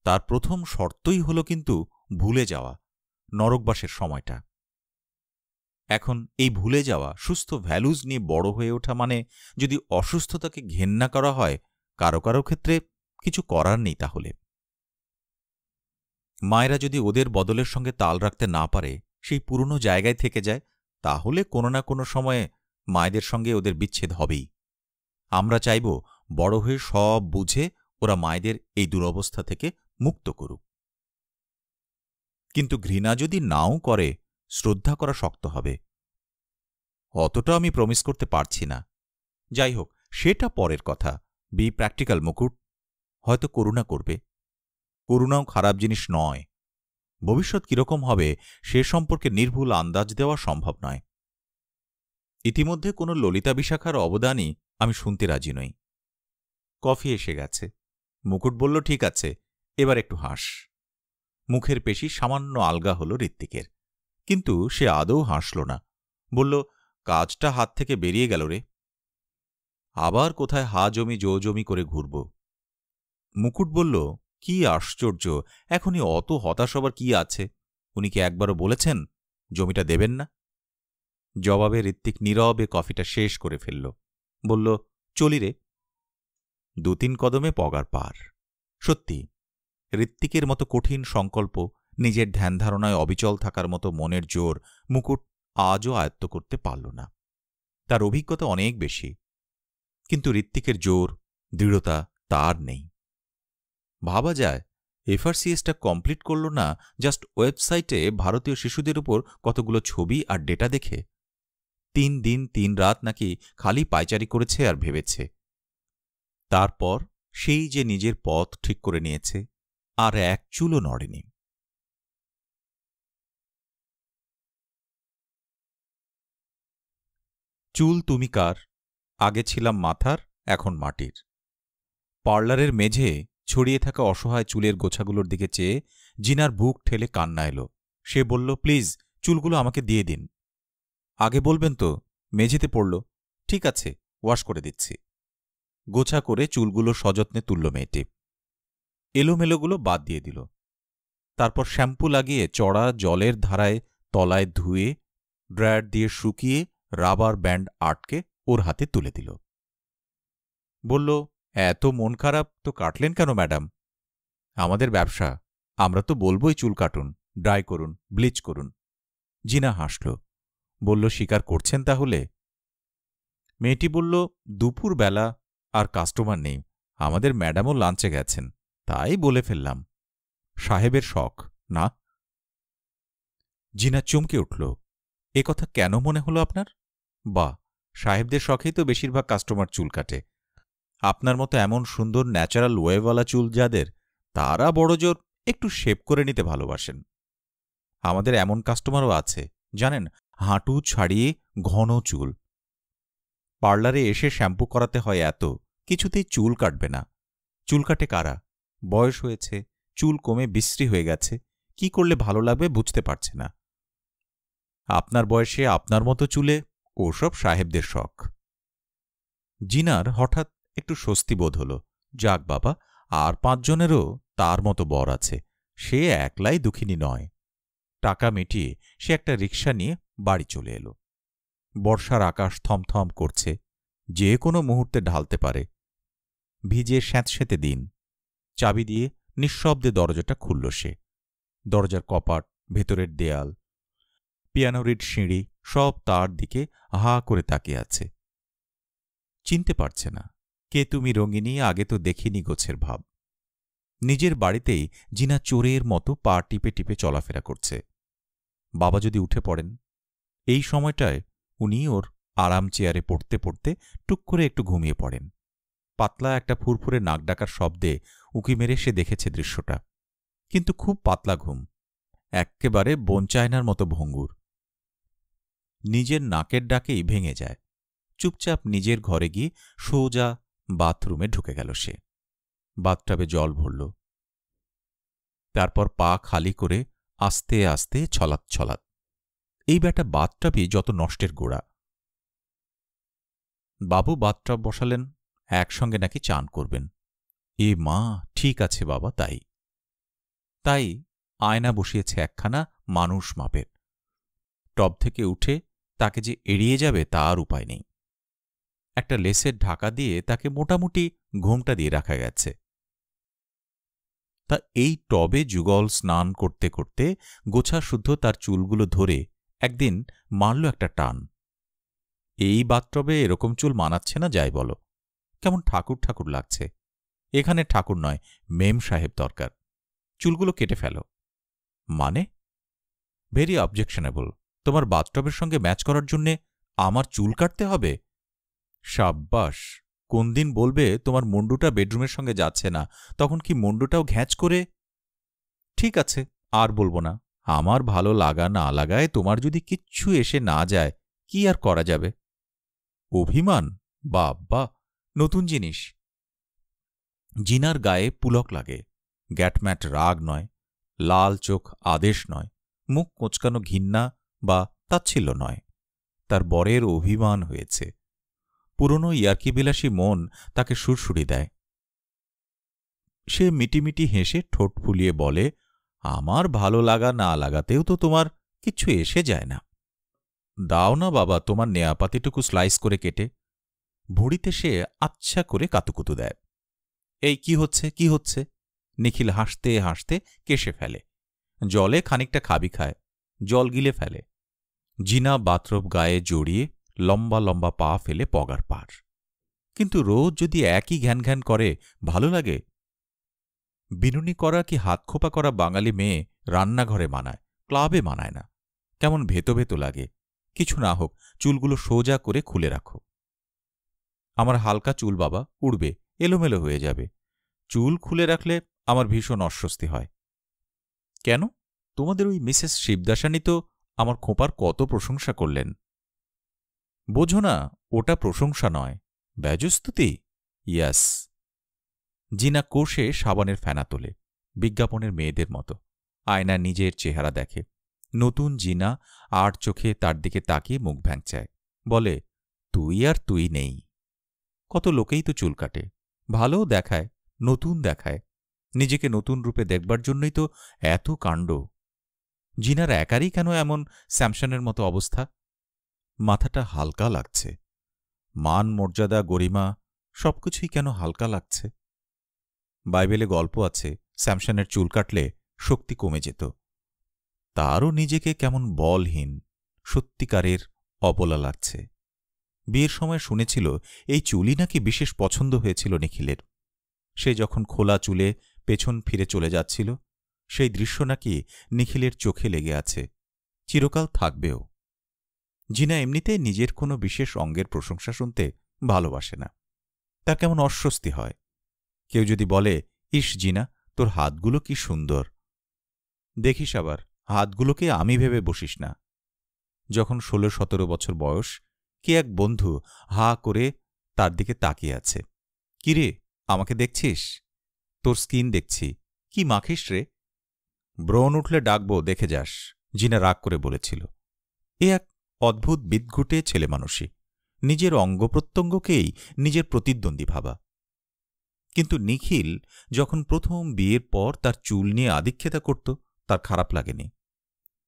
তার প্রথম শর্তই হল কিন্তু ভুলে যাওয়া। নরকবাসের সময়টা। এখন এই ভুলে যাওয়া, সুস্থ ভ্যালুজ নিয়ে বড় হয়ে ওঠা মানে যদি অসুস্থতাকে ঘেন্না করা হয়, কারও কারও ক্ষেত্রে কিছু করার নেই তাহলে। মায়েরা যদি ওদের বদলের সঙ্গে তাল রাখতে না পারে, সেই পুরনো জায়গায় থেকে যায়, তাহলে কোনো না কোনো সময়ে মায়েদের সঙ্গে ওদের বিচ্ছেদ হবেই। আমরা চাইব বড় হয়ে সব বুঝে ওরা মায়েদের এই দুরবস্থা থেকে মুক্ত করুক। কিন্তু ঘৃণা যদি নাও করে, শ্রদ্ধা করা শক্ত হবে। অতটা আমি প্রমিস করতে পারছি না। যাই হোক, সেটা পরের কথা। বি প্র্যাকটিক্যাল মুকুট। হয়তো করুণা করবে। করুণাও খারাপ জিনিস নয়। ভবিষ্যৎ কীরকম হবে, সে সম্পর্কে নির্ভুল আন্দাজ দেওয়া সম্ভব নয়। ইতিমধ্যে কোনো ললিতা বিশাখার অবদানই আমি শুনতে রাজি নই। কফি এসে গেছে। মুকুট বলল, ঠিক আছে, এবার একটু হাস। মুখের পেশি সামান্য আলগা হল ঋত্বিকের। কিন্তু সে আদৌ হাসল না। বলল, কাজটা হাত থেকে বেরিয়ে গেল রে। আবার কোথায় হা জমি জো জমি করে ঘুরব? মুকুট বলল, কি আশ্চর্য! এখনই অত হতাশ হবার কি আছে? উনি কি একবারও বলেছেন জমিটা দেবেন না? জবাবে ঋত্বিক নীরবে কফিটা শেষ করে ফেলল। বলল, চলি রে। দু তিন কদমে পগার পার। সত্যি ঋত্বিকের মতো কঠিন সংকল্প, নিজের ধ্যান ধারণায় অবিচল থাকার মতো মনের জোর মুকুট আজও আয়ত্ত করতে পারল না। তার অভিজ্ঞতা অনেক বেশি, কিন্তু ঋত্বিকের জোর, দৃঢ়তা তার নেই। ভাবা যায়, এফআরসিএসটা কমপ্লিট করল না, জাস্ট ওয়েবসাইটে ভারতীয় শিশুদের উপর কতগুলো ছবি আর ডেটা দেখে। তিন দিন, তিন রাত নাকি খালি পায়চারি করেছে আর ভেবেছে। তারপর সেই যে নিজের পথ ঠিক করে নিয়েছে আর এক চুলও নড়েনি। চুল তুমি কার? আগে ছিলাম মাথার, এখন মাটির। পার্লারের মেঝে ছড়িয়ে থাকা অসহায় চুলের গোছাগুলোর দিকে চেয়ে জিনার বুক ঠেলে কান্না এলো। সে বলল, প্লিজ, চুলগুলো আমাকে দিয়ে দিন। আগে বলবেন তো, মেঝেতে পড়ল, ঠিক আছে, ওয়াশ করে দিচ্ছি। গোছা করে চুলগুলো সযত্নে তুলল মেয়েটি। এলোমেলোগুলো বাদ দিয়ে দিল। তারপর শ্যাম্পু লাগিয়ে চড়া জলের ধারায় তলায় ধুয়ে, ড্রায়ার দিয়ে শুকিয়ে রাবার ব্যান্ড আটকে ওর হাতে তুলে দিল। বলল, এত মন খারাপ তো কাটলেন কেন ম্যাডাম? আমাদের ব্যবসা, আমরা তো বলবই চুল কাটুন, ড্রাই করুন, ব্লিচ করুন। জিনা হাসল, বলল স্বীকার করছেন তাহলে? মেয়েটি বলল দুপুর বেলা আর কাস্টমার নেই, আমাদের ম্যাডামও লাঞ্চে গেছেন। তাই বলে ফেললাম। সাহেবের শখ, না? জিনা চমকে উঠল। এ কথা কেন মনে হলো আপনার? বা সাহেবদের শখেই তো বেশিরভাগ কাস্টমার চুল কাটে। আপনার মতো এমন সুন্দর ন্যাচারাল ওয়েওয়ালা চুল যাদের, তারা বড় জোর একটু শেপ করে নিতে ভালোবাসেন। আমাদের এমন কাস্টমারও আছে, জানেন, হাঁটু ছাড়িয়ে ঘন চুল। পার্লারে এসে শ্যাম্পু করাতে হয় এত, কিছুতেই চুল কাটবে না। চুল কাটে কারা? বয়স হয়েছে, চুল কমে বিশ্রী হয়ে গেছে, কি করলে ভালো লাগবে বুঝতে পারছে না। আপনার বয়সে আপনার মতো চুলে ওসব সাহেবদের শখ। জিনার হঠাৎ একটু স্বস্তি বোধ হল, যাক বাবা, আর পাঁচজনেরও তার মতো বর আছে, সে একলাই দুঃখিনী নয়। টাকা মিটিয়ে সে একটা রিক্সা নিয়ে বাড়ি চলে এলো। বর্ষার আকাশ থমথম করছে, যে কোনো মুহূর্তে ঢালতে পারে। ভিজে স্যাঁতস্যাঁতে দিন। চাবি দিয়ে নিঃশব্দে দরজাটা খুলল সে। দরজার কপাট, ভেতরের দেয়াল পিয়ানোরিড সিঁড়ি সব তার দিকে হা করে তাকিয়ে আছে। চিনতে পারছে না, কে তুমি রঙিনী আগে তো দেখিনি গোছের ভাব। নিজের বাড়িতেই জিনা চোরের মতো পা টিপে টিপে চলাফেরা করছে। বাবা যদি উঠে পড়েন, এই সময়টায় উনি ওর আরাম চেয়ারে পড়তে পড়তে টুক করে একটু ঘুমিয়ে পড়েন। পাতলা একটা ফুরফুরে নাক ডাকার শব্দে উকি মেরে সে দেখেছে দৃশ্যটা। কিন্তু খুব পাতলা ঘুম একেবারে বনচায়নার মতো ভঙ্গুর। নিজের নাকের ডাকেই ভেঙে যায়। চুপচাপ নিজের ঘরে গিয়ে সোজা বাথরুমে ঢুকে গেল সে। বাথটাবে জল ভরল। তারপর পা খালি করে আস্তে আস্তে ছলাৎ ছলাৎ। এই ব্যাটা বাথটাবই যত নষ্টের গোড়া। বাবু বাথটাব বসালেন, একসঙ্গে নাকি চান করবেন। এ মা, ঠিক আছে বাবা, তাই। তাই আয়না বসিয়েছে একখানা মানুষ মাপের। টব থেকে উঠে তাকে যে এড়িয়ে যাবে তার উপায় নেই। একটা লেসের ঢাকা দিয়ে তাকে মোটামুটি ঘোমটা দিয়ে রাখা গেছে। তা এই টবে যুগল স্নান করতে করতে গোছা শুদ্ধ তার চুলগুলো ধরে একদিন মারল একটা টান। এই বাথটবে এরকম চুল মানাচ্ছে না, যাই বলো। কেমন ঠাকুর ঠাকুর লাগছে। এখানে ঠাকুর নয়, মেম সাহেব দরকার। চুলগুলো কেটে ফেলো। মানে? ভেরি অবজেকশনেবল তোমার বাথটবের সঙ্গে ম্যাচ করার জন্যে আমার চুল কাটতে হবে? সাব্বাস, কোন দিন বলবে তোমার মুন্ডুটা বেডরুমের সঙ্গে যাচ্ছে না, তখন কি মুন্ডুটাও ঘ্যাঁচ করে? ঠিক আছে, আর বলব না। আমার ভালো লাগা না লাগায় তোমার যদি কিচ্ছু এসে না যায়, কি আর করা যাবে? অভিমান? বাব্বা, নতুন জিনিস। জিনার গায়ে পুলক লাগে। গ্যাটম্যাট রাগ নয়, লাল চোখ আদেশ নয়, মুখ কোঁচকানো ঘিন্না বা তাচ্ছিল্য নয়। তার বরের অভিমান হয়েছে। পুরনো ইয়ার্কিবিলাসী মন তাকে সুরসুরি দেয়। সে মিটিমিটি হেসে ঠোঁট ফুলিয়ে বলে, আমার ভালো লাগা না লাগাতেও তো তোমার কিছু এসে যায় না। দাও না বাবা তোমার নেয়াপাতিটুকু স্লাইস করে কেটে। ভুড়িতে সে আচ্ছা করে কাতুকুতু দেয়। এই কি হচ্ছে কি হচ্ছে? নিখিল হাসতে হাসতে কেশে ফেলে। জলে খানিকটা খাবি খায়, জল গিলে ফেলে। জিনা বাথরব গায়ে জড়িয়ে লম্বা লম্বা পা ফেলে পগার পার। কিন্তু রোজ যদি একই ঘ্যান ঘ্যান করে, ভালো লাগে? বিনুনি করা কি হাতখোপা করা বাঙালি মেয়ে রান্নাঘরে মানায়, ক্লাবে মানায় না? কেমন ভেতো ভেতো লাগে। কিছু না হোক, চুলগুলো সোজা করে খুলে রাখো। আমার হালকা চুল বাবা, উড়বে। এলোমেলো হয়ে যাবে। চুল খুলে রাখলে আমার ভীষণ অস্বস্তি হয়। কেন? তোমাদের ওই মিসেস শিবদাসানি তো আমার খোঁপার কত প্রশংসা করলেন। বোঝো না, ওটা প্রশংসা নয়। ব্যজস্তুতি? ইয়াস। জিনা কোষে সাবানের ফেনা তোলে, বিজ্ঞাপনের মেয়েদের মতো। আয়না নিজের চেহারা দেখে। নতুন জিনা আর চোখে তার দিকে তাকিয়ে মুখ ভ্যাংচায়। বলে, তুই আর তুই নেই। কত লোকেই তো চুল কাটে। ভালোও দেখায়, নতুন দেখায়। নিজেকে নতুন রূপে দেখবার জন্যই তো এত কাণ্ড। জিনার একারই কেন এমন স্যামসনের মতো অবস্থা? মাথাটা হালকা লাগছে। মান, মর্যাদা, গরিমা, সবকিছুই কেন হালকা লাগছে? বাইবেলে গল্প আছে, স্যামসনের চুল কাটলে শক্তি কমে যেত। তারও নিজেকে কেমন বলহীন, সত্যিকারের অবলা লাগছে। বিয়ের সময় শুনেছিল, এই চুলই নাকি বিশেষ পছন্দ হয়েছিল নিখিলের। সে যখন খোলা চুলে পেছন ফিরে চলে যাচ্ছিল, সেই দৃশ্য নাকি নিখিলের চোখে লেগে আছে। চিরকাল থাকবেও। জিনা এমনিতে নিজের কোনো বিশেষ অঙ্গের প্রশংসা শুনতে ভালোবাসে না। তার কেমন অস্বস্তি হয়। কেউ যদি বলে, ইস জিনা, তোর হাতগুলো কি সুন্দর। দেখিস আবার, হাতগুলোকে আমি ভেবে বসিস না। যখন ষোলো সতেরো বছর বয়স কে এক বন্ধু হা করে তার দিকে তাকিয়ে আছে। কিরে আমাকে দেখছিস? তোর স্কিন দেখছি। কি মাখিস রে? ব্রণ উঠলে ডাকবো, দেখে যাস, জিনা রাগ করে বলেছিল। এ এক অদ্ভুত বিদঘুটে ছেলেমানুষই নিজের অঙ্গপ্রত্যঙ্গকেই নিজের প্রতিদ্বন্দ্বী ভাবা। কিন্তু নিখিল যখন প্রথম বিয়ের পর তার চুল নিয়ে আদিক্ষেতা করত, তার খারাপ লাগেনি।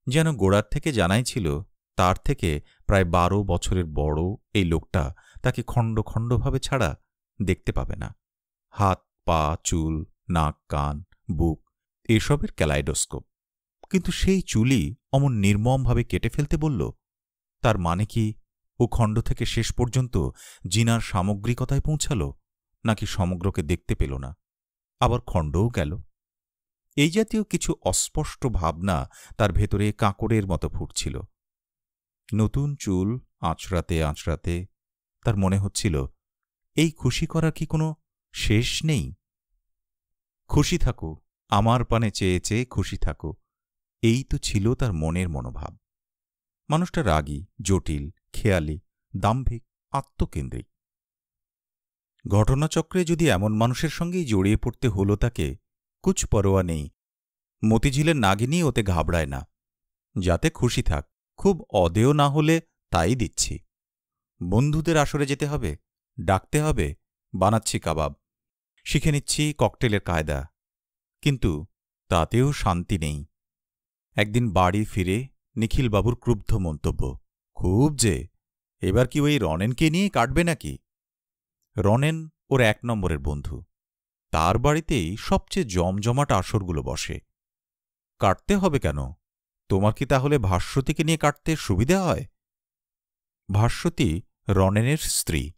যেন গোড়ার থেকে জানাই ছিল, তার থেকে প্রায় বারো বছরের বড় এই লোকটা তাকে খণ্ড খণ্ডভাবে ছাড়া দেখতে পাবে না। হাত, পা, চুল, নাক, কান, বুক এসবের ক্যালাইডোস্কোপ। কিন্তু সেই চুলই অমন নির্মমভাবে কেটে ফেলতে বলল, তার মানে কি ও খণ্ড থেকে শেষ পর্যন্ত জিনার সামগ্রিকতায় পৌঁছাল, নাকি সমগ্রকে দেখতে পেল না? আবার খণ্ডও গেল। এই জাতীয় কিছু অস্পষ্ট ভাবনা তার ভেতরে কাঁকড়ের মতো ফুটছিল। নতুন চুল আঁচড়াতে আঁচড়াতে তার মনে হচ্ছিল, এই খুশি করার কি কোনো শেষ নেই? খুশি থাকো, আমার পানে চেয়ে চেয়ে খুশি থাকো। এই তো ছিল তার মনের মনোভাব। মানুষটা রাগী, জটিল, খেয়ালি, দাম্ভিক, আত্মকেন্দ্রিক। ঘটনাচক্রে যদি এমন মানুষের সঙ্গেই জড়িয়ে পড়তে হলো তাকে, কুছ পরোয়া নেই। মতিঝিলের নাগিনী ওতে ঘাবড়ায় না। যাতে খুশি থাক খুব অদেয় না হলে তাই দিচ্ছি। বন্ধুদের আসরে যেতে হবে, ডাকতে হবে, বানাচ্ছি কাবাব। শিখে নিচ্ছি ককটেলের কায়দা। কিন্তু তাতেও শান্তি নেই। একদিন বাড়ি ফিরে নিখিলবাবুর ক্রুব্ধ মন্তব্য, খুব যে, এবার কি ওই রনেনকে নিয়ে কাটবে নাকি? রনেন ওর এক নম্বরের বন্ধু। তার বাড়িতেই সবচেয়ে জমজমাট আসরগুলো বসে। কাটতে হবে কেন? তোমার কি তাহলে ভাস্বতীকে নিয়ে কাটতে সুবিধা হয়? ভাস্বতী রনেনের স্ত্রী।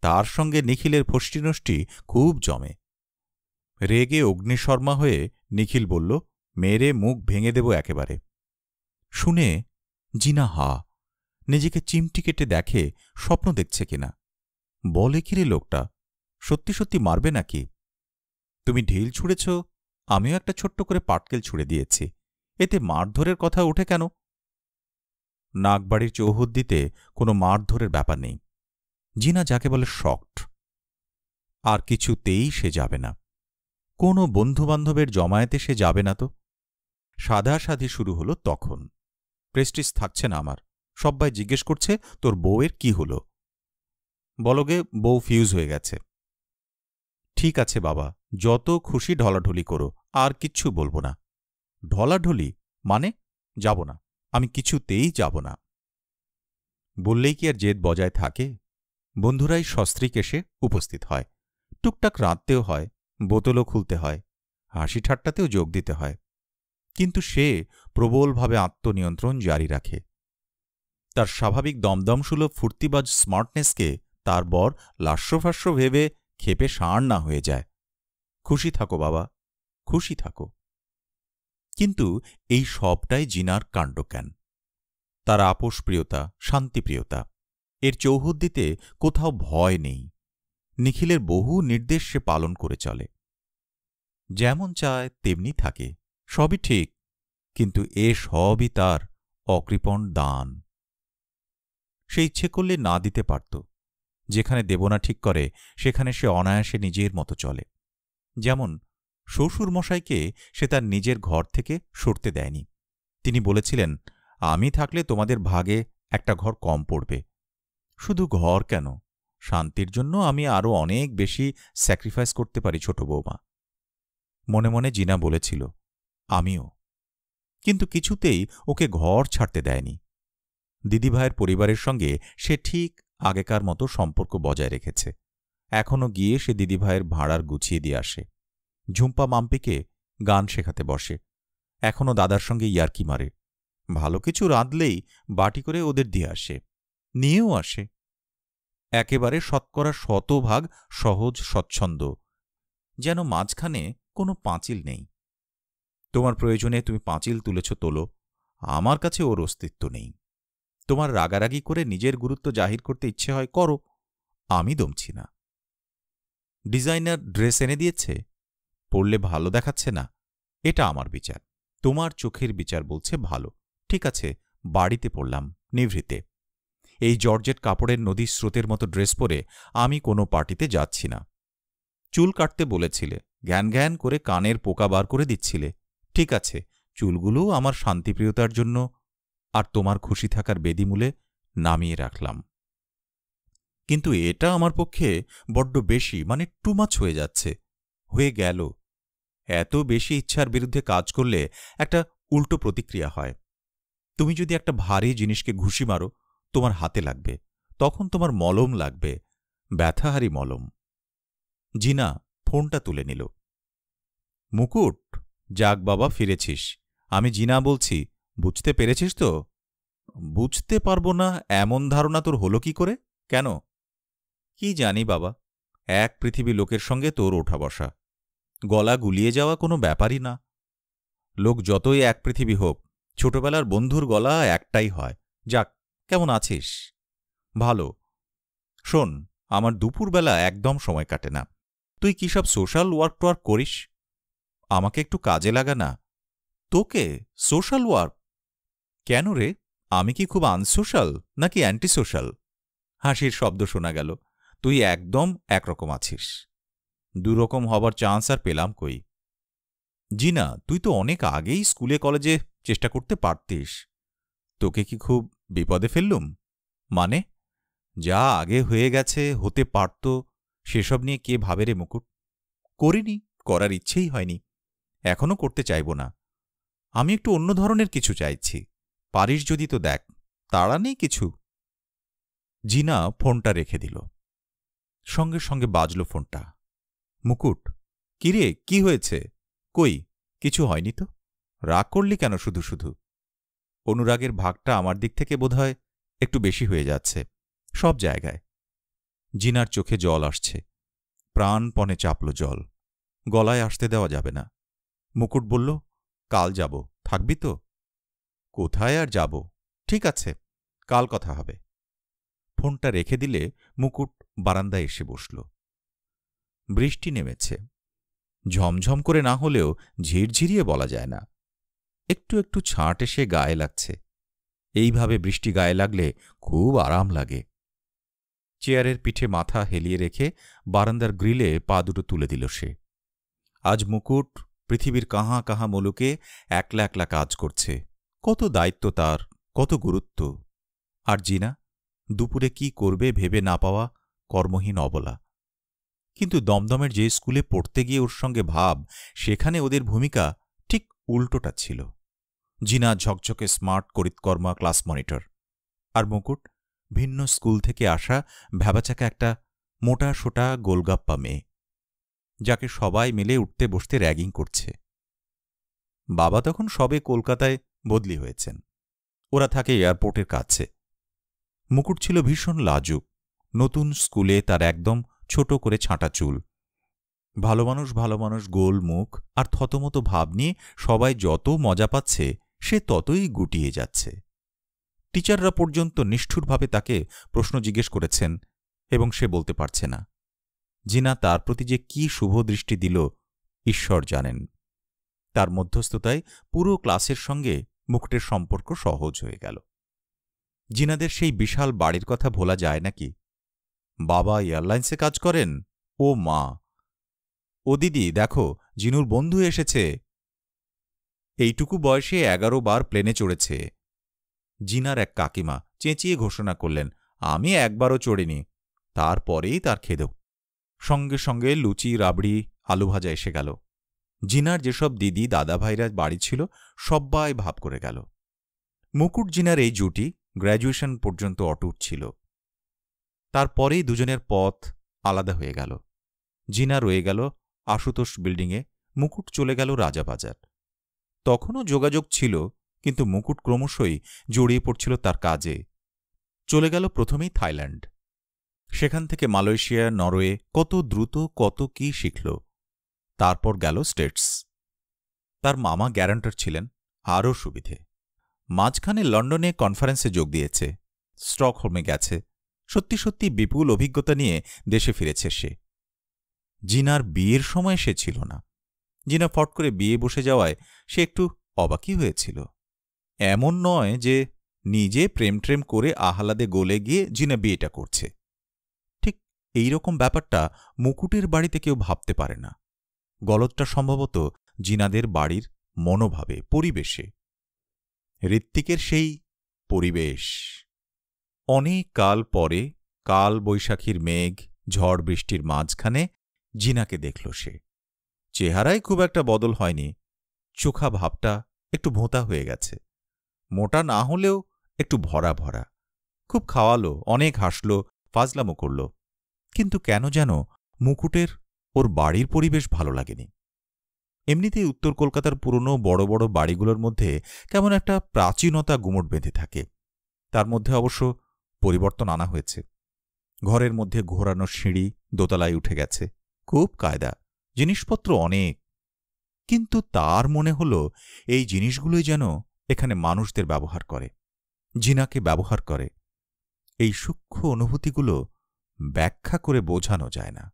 তার সঙ্গে নিখিলের ফষ্টিনষ্টি খুব জমে। রেগে অগ্নিশর্মা হয়ে নিখিল বলল, মেরে মুখ ভেঙে দেব একেবারে। শুনে জিনা হা নিজেকে চিমটি কেটে দেখে স্বপ্ন দেখছে কিনা। বলে, কিরে লোকটা, সত্যি সত্যি মারবে নাকি? তুমি ঢিল ছুঁড়েছ, আমিও একটা ছোট্ট করে পাটকেল ছুঁড়ে দিয়েছি। এতে মারধরের কথা ওঠে কেন? নাগবাড়ির চৌহদ্দিতে কোনো মারধরের ব্যাপার নেই। জিনা যাকে বলে শক্ট। আর কিছুতেই সে যাবে না। কোনো বন্ধুবান্ধবের জমায়েতে সে যাবে না তো। সাধাসাধি শুরু হলো তখন। প্রেস্টিস থাকছে না আমার। সব্বাই জিজ্ঞেস করছে, তোর বউয়ের কি হল? বলগে, বউ ফিউজ হয়ে গেছে। ঠিক আছে বাবা, যত খুশি ঢলাঢলি করো, আর কিচ্ছু বলব না। ঢলাঢলি মানে যাব না, আমি কিছুতেই যাব না। বললেই কি আর জেদ বজায় থাকে? বন্ধুরাই সস্ত্রীক এসে উপস্থিত হয়। টুকটাক রাঁধতেও হয়, বোতলও খুলতে হয়, হাসি ঠাট্টাতেও যোগ দিতে হয়। কিন্তু সে প্রবলভাবে আত্মনিয়ন্ত্রণ জারি রাখে। তার স্বাভাবিক দমদমসুলভ ফুর্তিবাজ স্মার্টনেসকে তার বর লাস্যভাষ্য ভেবে খেপে সাড় না হয়ে যায়। খুশি থাকো বাবা, খুশি থাকো। কিন্তু এই সবটাই জিনার কাণ্ডজ্ঞান। তার আপোষপ্রিয়তা, শান্তিপ্রিয়তা, এর চৌহদ্দিতে কোথাও ভয় নেই। নিখিলের বহু নির্দেশ সে পালন করে চলে। যেমন চায় তেমনি থাকে, সবই ঠিক, কিন্তু এ সবই তার অকৃপণ দান। সে ইচ্ছে করলে না দিতে পারত। যেখানে দেবনা ঠিক করে, সেখানে সে অনায়াসে নিজের মতো চলে। যেমন শ্বশুরমশাইকে সে তার নিজের ঘর থেকে সরতে দেয়নি। তিনি বলেছিলেন, আমি থাকলে তোমাদের ভাগে একটা ঘর কম পড়বে। শুধু ঘর কেন? শান্তির জন্য আমি আরও অনেক বেশি স্যাক্রিফাইস করতে পারি ছোট বৌমা। মনে মনে জিনা বলেছিল, আমিও। কিন্তু কিছুতেই ওকে ঘর ছাড়তে দেয়নি। দিদিভাইয়ের পরিবারের সঙ্গে সে ঠিক আগেকার মতো সম্পর্ক বজায় রেখেছে। এখনও গিয়ে সে দিদিভাইয়ের ভাড়ার গুছিয়ে দিয়ে আসে। ঝুম্পা মাম্পিকে গান শেখাতে বসে। এখনও দাদার সঙ্গে ইয়ার্কি মারে। ভালো কিছু রাঁধলেই বাটি করে ওদের দিয়ে আসে। নিয়েও আসে। একেবারে শতকরা শতভাগ সহজ, স্বচ্ছন্দ। যেন মাঝখানে কোনো পাঁচিল নেই। তোমার প্রয়োজনে তুমি পাঁচিল তুলেছ তোলো। আমার কাছে ওর অস্তিত্ব নেই। তোমার রাগারাগি করে নিজের গুরুত্ব জাহির করতে ইচ্ছে হয়, করো। আমি দমছি না। ডিজাইনার ড্রেস এনে দিয়েছে? পড়লে ভালো দেখাচ্ছে না? এটা আমার বিচার। তোমার চোখের বিচার বলছে ভালো। ঠিক আছে, বাড়িতে পড়লাম নিভৃতে। এই জর্জেট কাপড়ের নদীর স্রোতের মতো ড্রেস পরে আমি কোনো পার্টিতে যাচ্ছি না। চুল কাটতে বলেছিলে জ্ঞান জ্ঞান করে কানের পোকা বার করে দিচ্ছিলে। ঠিক আছে, চুলগুলো আমার শান্তিপ্রিয়তার জন্য আর তোমার খুশি থাকার বেদিমূলে নামিয়ে রাখলাম। কিন্তু এটা আমার পক্ষে বড্ড বেশি মানে টু মাছ হয়ে যাচ্ছে। হয়ে গেল। এত বেশি ইচ্ছার বিরুদ্ধে কাজ করলে একটা উল্টো প্রতিক্রিয়া হয়। তুমি যদি একটা ভারী জিনিসকে ঘুষি মারো, তোমার হাতে লাগবে। তখন তোমার মলম লাগবে। ব্যথাহারি মলম। জিনা, ফোনটা তুলে নিল। মুকুট, যাক বাবা, ফিরেছিস। আমি জিনা বলছি, বুঝতে পেরেছিস তো? বুঝতে পারব না, এমন ধারণা তোর হলো কি করে? কেন? কি জানি বাবা, এক পৃথিবী লোকের সঙ্গে তোর ওঠা বসা। গলা গুলিয়ে যাওয়া কোনো ব্যাপারই না। লোক যতই এক পৃথিবী হোক, ছোটবেলার বন্ধুর গলা একটাই হয়, যাক, কেমন আছিস? ভালো। শোন, আমার দুপুরবেলা একদম সময় কাটে না। তুই কি সব সোশ্যাল ওয়ার্ক টোয়ার্ক করিস? আমাকে একটু কাজে লাগা না। তোকে? Social work? কেন রে? আমি কি খুব আনসোশ্যাল নাকি অ্যান্টি সোশ্যাল হাসির শব্দ শোনা গেল। তুই একদম একরকম আছিস। দুরকম হবার চান্স আর পেলাম কই? জিনা, তুই তো অনেক আগেই স্কুলে কলেজে চেষ্টা করতে পারতিস। তোকে কি খুব বিপদে ফেললুম? মানে যা আগে হয়ে গেছে, হতে পারত, সেসব নিয়ে কে ভাবে রে মুকুট? করিনি, করার ইচ্ছেই হয়নি। এখনও করতে চাইব না। আমি একটু অন্য ধরনের কিছু চাইছি। পারিস যদি তো দেখ, তাড়া নেই কিছু। জিনা ফোনটা রেখে দিল। সঙ্গে সঙ্গে বাজল ফোনটা। মুকুট, কিরে, কি হয়েছে? কই, কিছু হয়নি তো? রাগ করলি কেন শুধু শুধু? অনুরাগের ভাগটা আমার দিক থেকে বোধহয় একটু বেশি হয়ে যাচ্ছে, সব জায়গায়। জিনার চোখে জল আসছে, প্রাণপণে চাপল জল। গলায় আসতে দেওয়া যাবে না। মুকুট বলল, কাল যাব, থাকবি তো? কোথায় আর যাব? ঠিক আছে, কাল কথা হবে। ফোনটা রেখে দিলে মুকুট বারান্দায় এসে বসল। বৃষ্টি নেমেছে। ঝমঝম করে না হলেও ঝিরঝিরিয়ে বলা যায় না। একটু একটু ছাঁট এসে গায়ে লাগছে। এইভাবে বৃষ্টি গায়ে লাগলে খুব আরাম লাগে। চেয়ারের পিঠে মাথা হেলিয়ে রেখে বারান্দার গ্রিলে পা দুটো তুলে দিল সে। আজ মুকুট পৃথিবীর কাহা কাহা মুলুকে একলা একলা কাজ করছে। কত দায়িত্ব তার, কত গুরুত্ব। আর জিনা, দুপুরে কি করবে ভেবে না পাওয়া কর্মহীন অবলা। কিন্তু দমদমের যে স্কুলে পড়তে গিয়ে ওর সঙ্গে ভাব, সেখানে ওদের ভূমিকা ঠিক উল্টোটা ছিল। জিনা ঝকঝকে স্মার্ট করিতকর্মা ক্লাস মনিটর। আর মুকুট, ভিন্ন স্কুল থেকে আসা ভ্যাবাচাকা একটা মোটা সোটা গোলগাপ্পা মেয়ে, যাকে সবাই মিলে উঠতে বসতে র্যাগিং করছে। বাবা তখন সবে কলকাতায় বদলি হয়েছেন। ওরা থাকে এয়ারপোর্টের কাছে। মুকুট ছিল ভীষণ লাজুক। নতুন স্কুলে তার একদম ছোট করে ছাঁটা চুল। ভালো মানুষ ভালো মানুষ, গোল মুখ আর থতমতো ভাব নিয়ে সবাই যত মজা পাচ্ছে, সে ততই গুটিয়ে যাচ্ছে। টিচাররা পর্যন্ত নিষ্ঠুরভাবে তাকে প্রশ্ন জিজ্ঞেস করেছেন এবং সে বলতে পারছে না। জিনা তার প্রতি যে কি শুভ দৃষ্টি দিল, ঈশ্বর জানেন। তার মধ্যস্থতায় পুরো ক্লাসের সঙ্গে মুকুটের সম্পর্ক সহজ হয়ে গেল। জিনাদের সেই বিশাল বাড়ির কথা ভোলা যায় নাকি? বাবা এয়ারলাইন্সে কাজ করেন? ও মা। ও দিদি, দেখো, জিনুর বন্ধু এসেছে। এইটুকু বয়সে এগারো বার প্লেনে চড়েছে। জিনার এক কাকিমা চেঁচিয়ে ঘোষণা করলেন, আমি একবারও চড়িনি। তারপরেই তার খেদক। সঙ্গে সঙ্গে লুচি, রাবড়ি, আলু ভাজা এসে গেল। জিনার যেসব দিদি দাদাভাইরা বাড়ি ছিল, সব্বাই ভাব করে গেল। মুকুট জিনার এই জুটি গ্র্যাজুয়েশন পর্যন্ত অটুট ছিল। তারপরেই দুজনের পথ আলাদা হয়ে গেল। জিনা রয়ে গেল আশুতোষ বিল্ডিংয়ে, মুকুট চলে গেল রাজাবাজার তখনও যোগাযোগ ছিল, কিন্তু মুকুট ক্রমশই জড়িয়ে পড়ছিল তার কাজে। চলে গেল প্রথমেই থাইল্যান্ড। সেখান থেকে মালয়েশিয়া, নরওয়ে কত দ্রুত, কত কি শিখল। তারপর গেল স্টেটস। তার মামা গ্যারান্টার ছিলেন আরও সুবিধে। মাঝখানে লন্ডনে কনফারেন্সে যোগ দিয়েছে। স্টকহোমে গেছে। সত্যি সত্যি বিপুল অভিজ্ঞতা নিয়ে দেশে ফিরেছে সে। জিনার বিয়ের সময় সে ছিল না। জিনা ফট করে বিয়ে বসে যাওয়ায় সে একটু অবাকই হয়েছিল। এমন নয় যে নিজে প্রেম ট্রেম করে আহ্লাদে গলে গিয়ে জিনা বিয়েটা করছে। ঠিক এই রকম ব্যাপারটা মুকুটের বাড়িতে কেউ ভাবতে পারে না। গলতটা সম্ভবত জিনাদের বাড়ির মনোভাবে, পরিবেশে। ঋত্বিকের সেই পরিবেশ। অনেক কাল পরে কাল বৈশাখীর মেঘ, ঝড় বৃষ্টির মাঝখানে জিনাকে দেখল সে। চেহারায় খুব একটা বদল হয়নি। চোখা ভাবটা একটু ভোঁতা হয়ে গেছে। মোটা না হলেও একটু ভরা ভরা। খুব খাওয়ালো, অনেক হাসল, ফাজলামো করল। কিন্তু কেন যেন মুকুটের ওর বাড়ির পরিবেশ ভালো লাগেনি। এমনিতেই উত্তর কলকাতার পুরনো বড় বড় বাড়িগুলোর মধ্যে কেমন একটা প্রাচীনতা গুমট বেঁধে থাকে। তার মধ্যে অবশ্য পরিবর্তন আনা হয়েছে। ঘরের মধ্যে ঘোরানো সিঁড়ি দোতলায় উঠে গেছে। খুব কায়দা, জিনিসপত্র অনেক। কিন্তু তার মনে হল এই জিনিসগুলোই যেন এখানে মানুষদের ব্যবহার করে, জিনাকে ব্যবহার করে। এই সূক্ষ্ম অনুভূতিগুলো ব্যাখ্যা করে বোঝানো যায় না।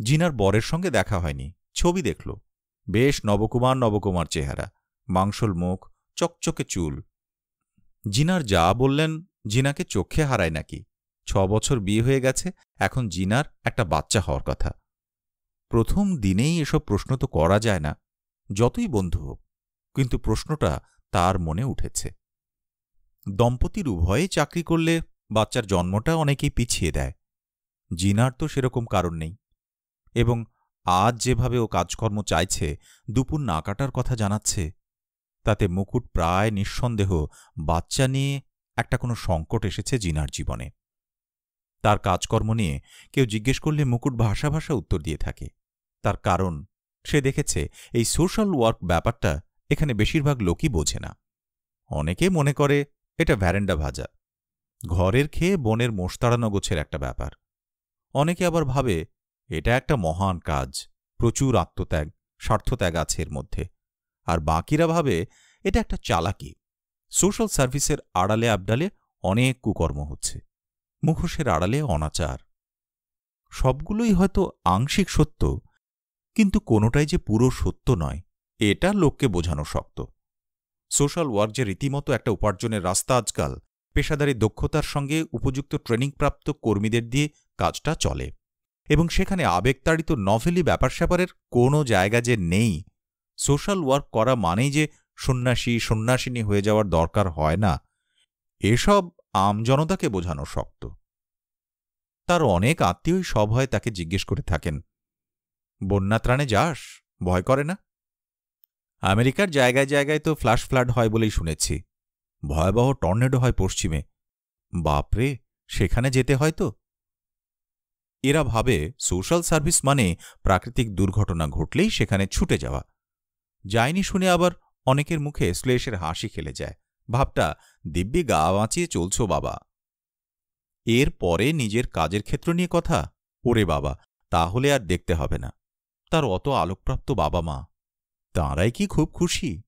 জিনার বরের সঙ্গে দেখা হয়নি, ছবি দেখল। বেশ নবকুমার নবকুমার চেহারা, মাংসল মুখ, চকচকে চুল। জিনার যা বললেন জিনাকে চোখে হারায় নাকি? ছ বছর বিয়ে হয়ে গেছে, এখন জিনার একটা বাচ্চা হওয়ার কথা। প্রথম দিনেই এসব প্রশ্ন তো করা যায় না, যতই বন্ধু হোক, কিন্তু প্রশ্নটা তার মনে উঠেছে। দম্পতির উভয়ে চাকরি করলে বাচ্চার জন্মটা অনেকেই পিছিয়ে দেয়। জিনার তো সেরকম কারণ নেই। এবং আজ যেভাবে ও কাজকর্ম চাইছে, দুপুর না কাটার কথা জানাচ্ছে, তাতে মুকুট প্রায় নিঃসন্দেহ বাচ্চা নিয়ে একটা কোনো সংকট এসেছে জিনার জীবনে। তার কাজকর্ম নিয়ে কেউ জিজ্ঞেস করলে মুকুট ভাষা ভাষা উত্তর দিয়ে থাকে। তার কারণ, সে দেখেছে এই সোশ্যাল ওয়ার্ক ব্যাপারটা এখানে বেশিরভাগ লোকই বোঝে না। অনেকে মনে করে এটা ভ্যারেন্ডা ভাজা। ঘরের খেয়ে বনের মোস্তাড়ানো গোছের একটা ব্যাপার। অনেকে আবার ভাবে, এটা একটা মহান কাজ, প্রচুর আত্মত্যাগ, স্বার্থত্যাগ আছে এর মধ্যে। আর বাকিরা ভাবে, এটা একটা চালাকি। সোশ্যাল সার্ভিসের আড়ালে আবডালে অনেক কুকর্ম হচ্ছে। মুখোশের আড়ালে অনাচার। সবগুলোই হয়তো আংশিক সত্য, কিন্তু কোনোটাই যে পুরো সত্য নয়, এটা লোককে বোঝানো শক্ত। সোশ্যাল ওয়ার্ক যে রীতিমতো একটা উপার্জনের রাস্তা আজকাল, পেশাদারি দক্ষতার সঙ্গে উপযুক্ত ট্রেনিংপ্রাপ্ত কর্মীদের দিয়ে কাজটা চলে। এবং সেখানে আবেগতাড়িত নভেলি ব্যাপার স্যাপারের কোনো জায়গা যে নেই। সোশ্যাল ওয়ার্ক করা মানেই যে সন্ন্যাসী সন্ন্যাসিনী হয়ে যাওয়ার দরকার হয় না। এসব আমজনতাকে বোঝানো শক্ত। তার অনেক আত্মীয়ই সভয় তাকে জিজ্ঞেস করে থাকেন বন্যাত্রাণে যাস? ভয় করে না? আমেরিকার জায়গায় জায়গায় তো ফ্ল্যাশ ফ্লাড হয় বলেই শুনেছি। ভয়াবহ টর্নেডো হয় পশ্চিমে। বাপরে সেখানে যেতে হয় তো। এরা ভাবে সোশ্যাল সার্ভিস মানে প্রাকৃতিক দুর্ঘটনা ঘটলেই সেখানে ছুটে যাওয়া। যায়নি শুনে আবার অনেকের মুখে শ্লেষের হাসি খেলে যায়। ভাবটা, দিব্যি গা বাঁচিয়ে চলছ বাবা। এর পরে নিজের কাজের ক্ষেত্র নিয়ে কথা? ওরে বাবা, তাহলে আর দেখতে হবে না। তার অত আলোকপ্রাপ্ত বাবা মা। তাঁরাই কি খুব খুশি?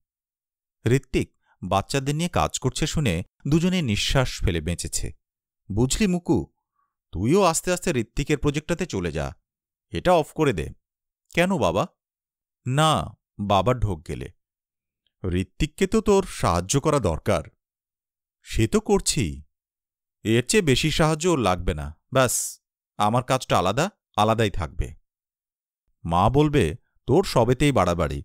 ঋত্বিক, বাচ্চাদের নিয়ে কাজ করছে শুনে দুজনে নিঃশ্বাস ফেলে বেঁচেছে। বুঝলি মুকু, তুইও আস্তে আস্তে ঋত্বিকের প্রজেক্টটাতে চলে যা। এটা অফ করে দে। কেন বাবা? না বাবার ঢোক গেলে। ঋত্বিককে তো তোর সাহায্য করা দরকার। সে তো করছি এর চেয়ে বেশি সাহায্য ওর লাগবে না। ব্যাস, আমার কাজটা আলাদা, আলাদাই থাকবে। মা বলবে, তোর সবেতেই বাড়াবাড়ি।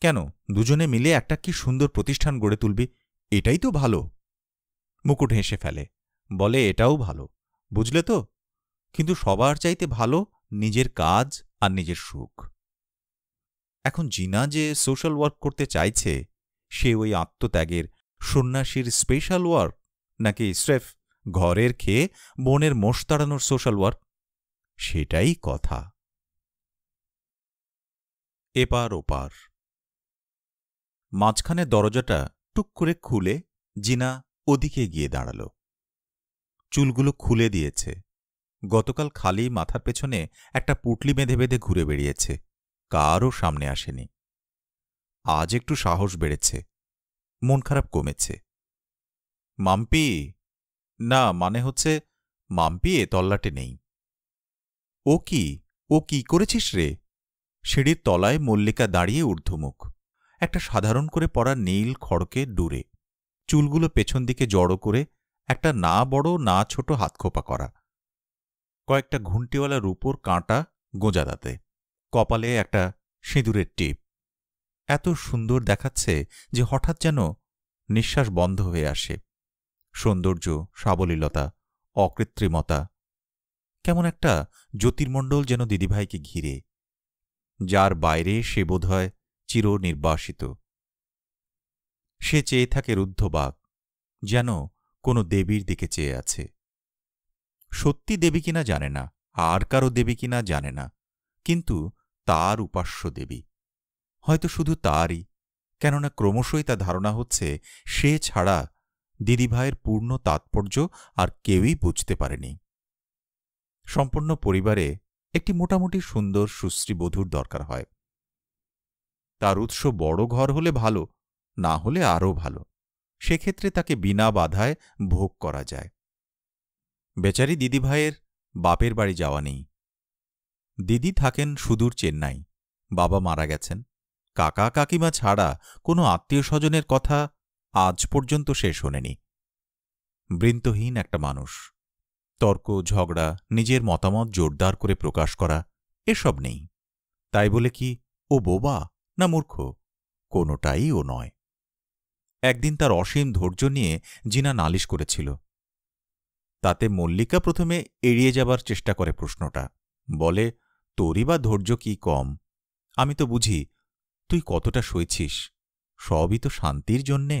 কেন, দুজনে মিলে একটা কি সুন্দর প্রতিষ্ঠান গড়ে তুলবি, এটাই তো ভালো। মুকুট হেসে ফেলে। বলে, এটাও ভালো, বুঝলে তো? কিন্তু সবার চাইতে ভালো নিজের কাজ আর নিজের সুখ। এখন জিনা যে সোশ্যাল ওয়ার্ক করতে চাইছে, সে ওই আত্মত্যাগের সন্ন্যাসীর স্পেশাল ওয়ার্ক? নাকি স্রেফ ঘরের খেয়ে বনের মোষ তাড়ানোর সোশ্যাল ওয়ার্ক? সেটাই কথা। এপার ওপার। মাঝখানে দরজাটা টুক করে খুলে জিনা ওদিকে গিয়ে দাঁড়াল। চুলগুলো খুলে দিয়েছে। গতকাল খালি মাথার পেছনে একটা পুটলি বেঁধে বেঁধে ঘুরে বেরিয়েছে কারও সামনে আসেনি। আজ একটু সাহস বেড়েছে। মন খারাপ কমেছে। মাম্পি! না মানে হচ্ছে মাম্পি এ তল্লাটে নেই। ও কি? ও কি করেছিস রে? সিঁড়ির তলায় মল্লিকা দাঁড়িয়ে ঊর্ধ্বমুখ। একটা সাধারণ করে পড়া নীল খড়কে ডুরে। চুলগুলো পেছন দিকে জড়ো করে একটা না বড়, না ছোট হাতখোপা করা। কয়েকটা ঘুন্টিওয়ালা রূপোর কাঁটা গোঁজা দাঁতে। কপালে একটা সিঁদুরের টিপ। এত সুন্দর দেখাচ্ছে যে হঠাৎ যেন নিঃশ্বাস বন্ধ হয়ে আসে। সৌন্দর্য, সাবলীলতা, অকৃত্রিমতা, কেমন একটা জ্যোতির্মণ্ডল যেন দিদিভাইকে ঘিরে, যার বাইরে সে বোধহয় চির নির্বাসিত সে চেয়ে থাকে রুদ্ধবাক যেন কোনো দেবীর দিকে চেয়ে আছে। সত্যি দেবী কিনা জানে না, আর কারও দেবী কিনা জানে না, কিন্তু তার উপাস্য দেবী। হয়তো শুধু তারই, কেননা ক্রমশই তা ধারণা হচ্ছে সে ছাড়া দিদিভাইয়ের পূর্ণ তাৎপর্য আর কেউই বুঝতে পারেনি। সম্পূর্ণ পরিবারে একটি মোটামুটি সুন্দর সুশ্রী বধূর দরকার হয়। তার উৎস বড় ঘর হলে ভালো, না হলে আরও ভালো। সেক্ষেত্রে তাকে বিনা বাধায় ভোগ করা যায়। বেচারি দিদিভাইয়ের বাপের বাড়ি যাওয়া নেই। দিদি থাকেন সুদূর চেন্নাই। বাবা মারা গেছেন। কাকা কাকিমা ছাড়া কোনো আত্মীয় স্বজনের কথা আজ পর্যন্ত সে শোনেনি। বৃন্তহীন একটা মানুষ। তর্ক, ঝগড়া, নিজের মতামত জোরদার করে প্রকাশ করা, এসব নেই। তাই বলে কি, ও বোবা না মূর্খ? কোনোটাই ও নয়। একদিন তার অসীম ধৈর্য নিয়ে জিনা নালিশ করেছিল। তাতে মল্লিকা প্রথমে এড়িয়ে যাবার চেষ্টা করে প্রশ্নটা। বলে তোরই বা ধৈর্য কি কম? আমি তো বুঝি, তুই কতটা সইছিস? সবই তো শান্তির জন্যে।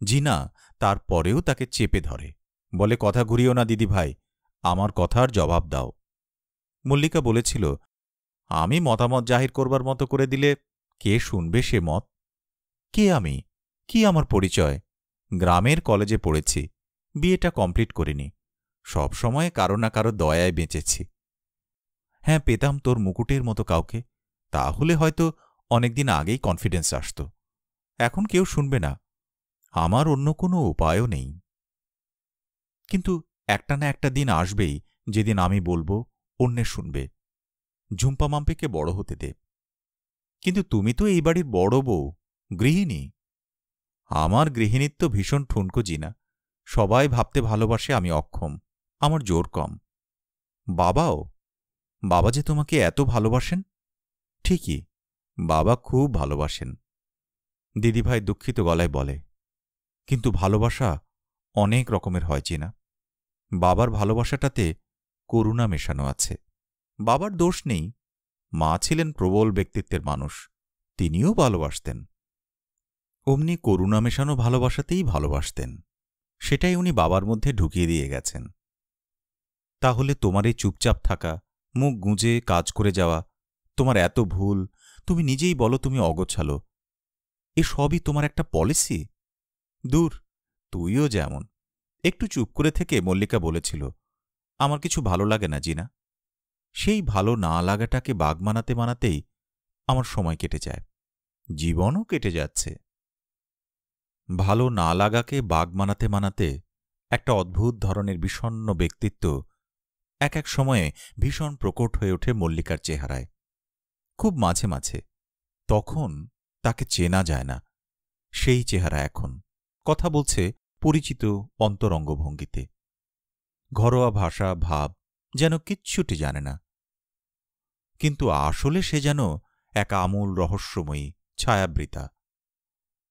জিনা তারপরেও তাকে চেপে ধরে, বলে, কথা ঘুরিও না, দিদি ভাই, আমার কথার জবাব দাও। মল্লিকা বলেছিল, আমি মতামত জাহির করবার মতো করে দিলে কে শুনবে সে মত? কে আমি? কি আমার পরিচয়? গ্রামের কলেজে পড়েছি, বিয়েটা কমপ্লিট করিনি সব সময় কারও না কারও দয়ায় বেঁচেছি। হ্যাঁ পেতাম তোর মুকুটের মতো কাউকে। তাহলে হয়তো অনেকদিন আগেই কনফিডেন্স আসত। এখন কেউ শুনবে না। আমার অন্য কোনো উপায়ও নেই। কিন্তু একটা না একটা দিন আসবেই যেদিন আমি বলব অন্যে শুনবে। ঝুম্পা মাম্পিকে বড় হতে দে। কিন্তু তুমি তো এই বাড়ির বড় বউ, গৃহিণী। আমার গৃহিণীত্ব ভীষণ ঠুনকো জিনা। সবাই ভাবতে ভালোবাসে আমি অক্ষম, আমার জোর কম। বাবাও বাবা যে তোমাকে এত ভালোবাসেন? ঠিকই, বাবা খুব ভালোবাসেন। দিদিভাই দুঃখিত গলায় বলে, কিন্তু ভালোবাসা অনেক রকমের হয়, চিনা। বাবার ভালোবাসাটাতে করুণা মেশানো আছে। বাবার দোষ নেই। মা ছিলেন প্রবল ব্যক্তিত্বের মানুষ। তিনিও ভালোবাসতেন। অমনি করুণা মেশানো ভালোবাসাতেই ভালোবাসতেন। সেটাই উনি বাবার মধ্যে ঢুকিয়ে দিয়ে গেছেন। তাহলে তোমার এই চুপচাপ থাকা মুখ গুঁজে কাজ করে যাওয়া, তোমার এত ভুল, তুমি নিজেই বলো তুমি অগোছালো। এ সবই তোমার একটা পলিসি? দূর, তুইও যেমন। একটু চুপ করে থেকে মল্লিকা বলেছিল, আমার কিছু ভালো লাগে না, জিনা। সেই ভালো না লাগাটাকে বাগ মানাতে মানাতেই আমার সময় কেটে যায়। জীবনও কেটে যাচ্ছে। ভালো না লাগাকে বাগ মানাতে মানাতে একটা অদ্ভুত ধরনের বিষণ্ন ব্যক্তিত্ব এক এক সময়ে ভীষণ প্রকট হয়ে ওঠে মল্লিকার চেহারায়। খুব মাঝে মাঝে। তখন তাকে চেনা যায় না। সেই চেহারা এখন। কথা বলছে পরিচিত অন্তরঙ্গভঙ্গিতে। ঘরোয়া ভাষা, ভাব যেন কিচ্ছুটি জানে না। কিন্তু আসলে সে যেন এক আমূল রহস্যময়ী ছায়াবৃতা।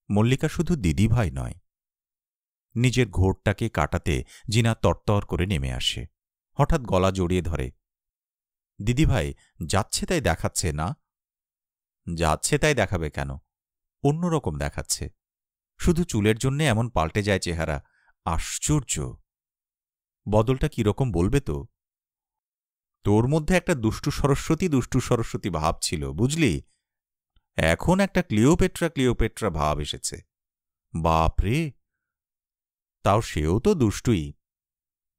মল্লিকা শুধু দিদিভাই নয়। নিজের ঘোরটাকে কাটাতে জিনা তরতর করে নেমে আসে। হঠাৎ গলা জড়িয়ে ধরে। দিদিভাই, যাচ্ছে তাই দেখাচ্ছে না? যাচ্ছে তাই দেখাবে কেন? অন্যরকম দেখাচ্ছে। শুধু চুলের জন্যে এমন পাল্টে যায় চেহারা। আশ্চর্য। বদলটা কীরকম বলবে তো? তোর মধ্যে একটা দুষ্টু সরস্বতী দুষ্টু সরস্বতী ভাব ছিল, বুঝলি? এখন একটা ক্লিওপেট্রা ক্লিওপেট্রা ভাব এসেছে। বাপরে! তাও সেও তো দুষ্টুই।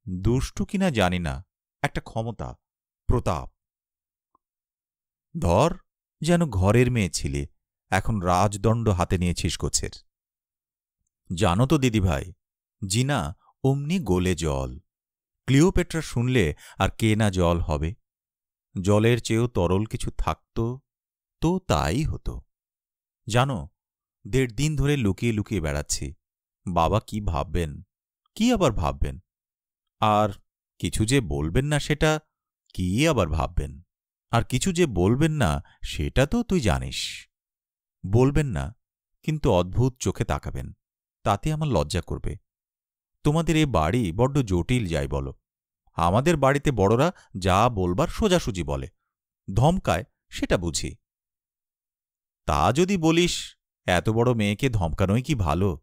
দুষ্টু কিনা জানি না, একটা ক্ষমতা, প্রতাপ। ধর যেন ঘরের মেয়ে ছিলে, এখন রাজদণ্ড হাতে নিয়েছিস গোছের জানো তো দিদিভাই, জিনা অমনি গোলে জল। ক্লিওপেট্রা শুনলে আর কে না জল হবে? জলের চেয়েও তরল কিছু থাকত, তো তাই হতো। জানো দেড় দিন ধরে লুকিয়ে লুকিয়ে বেড়াচ্ছি। বাবা কি ভাববেন, কি আবার ভাববেন? আর কিছু যে বলবেন না সেটা কি আবার ভাববেন? আর কিছু যে বলবেন না সেটা তো তুই জানিস। বলবেন না, কিন্তু অদ্ভুত চোখে তাকাবেন, তাতে আমার লজ্জা করবে। তোমাদের এ বাড়ি বড্ড জটিল, যাই বলো। আমাদের বাড়িতে বড়রা যা বলবার সোজাসুজি বলে। ধমকায় সেটা বুঝি। তা যদি বলিস, এত বড় মেয়েকে ধমকানোই কি ভালো?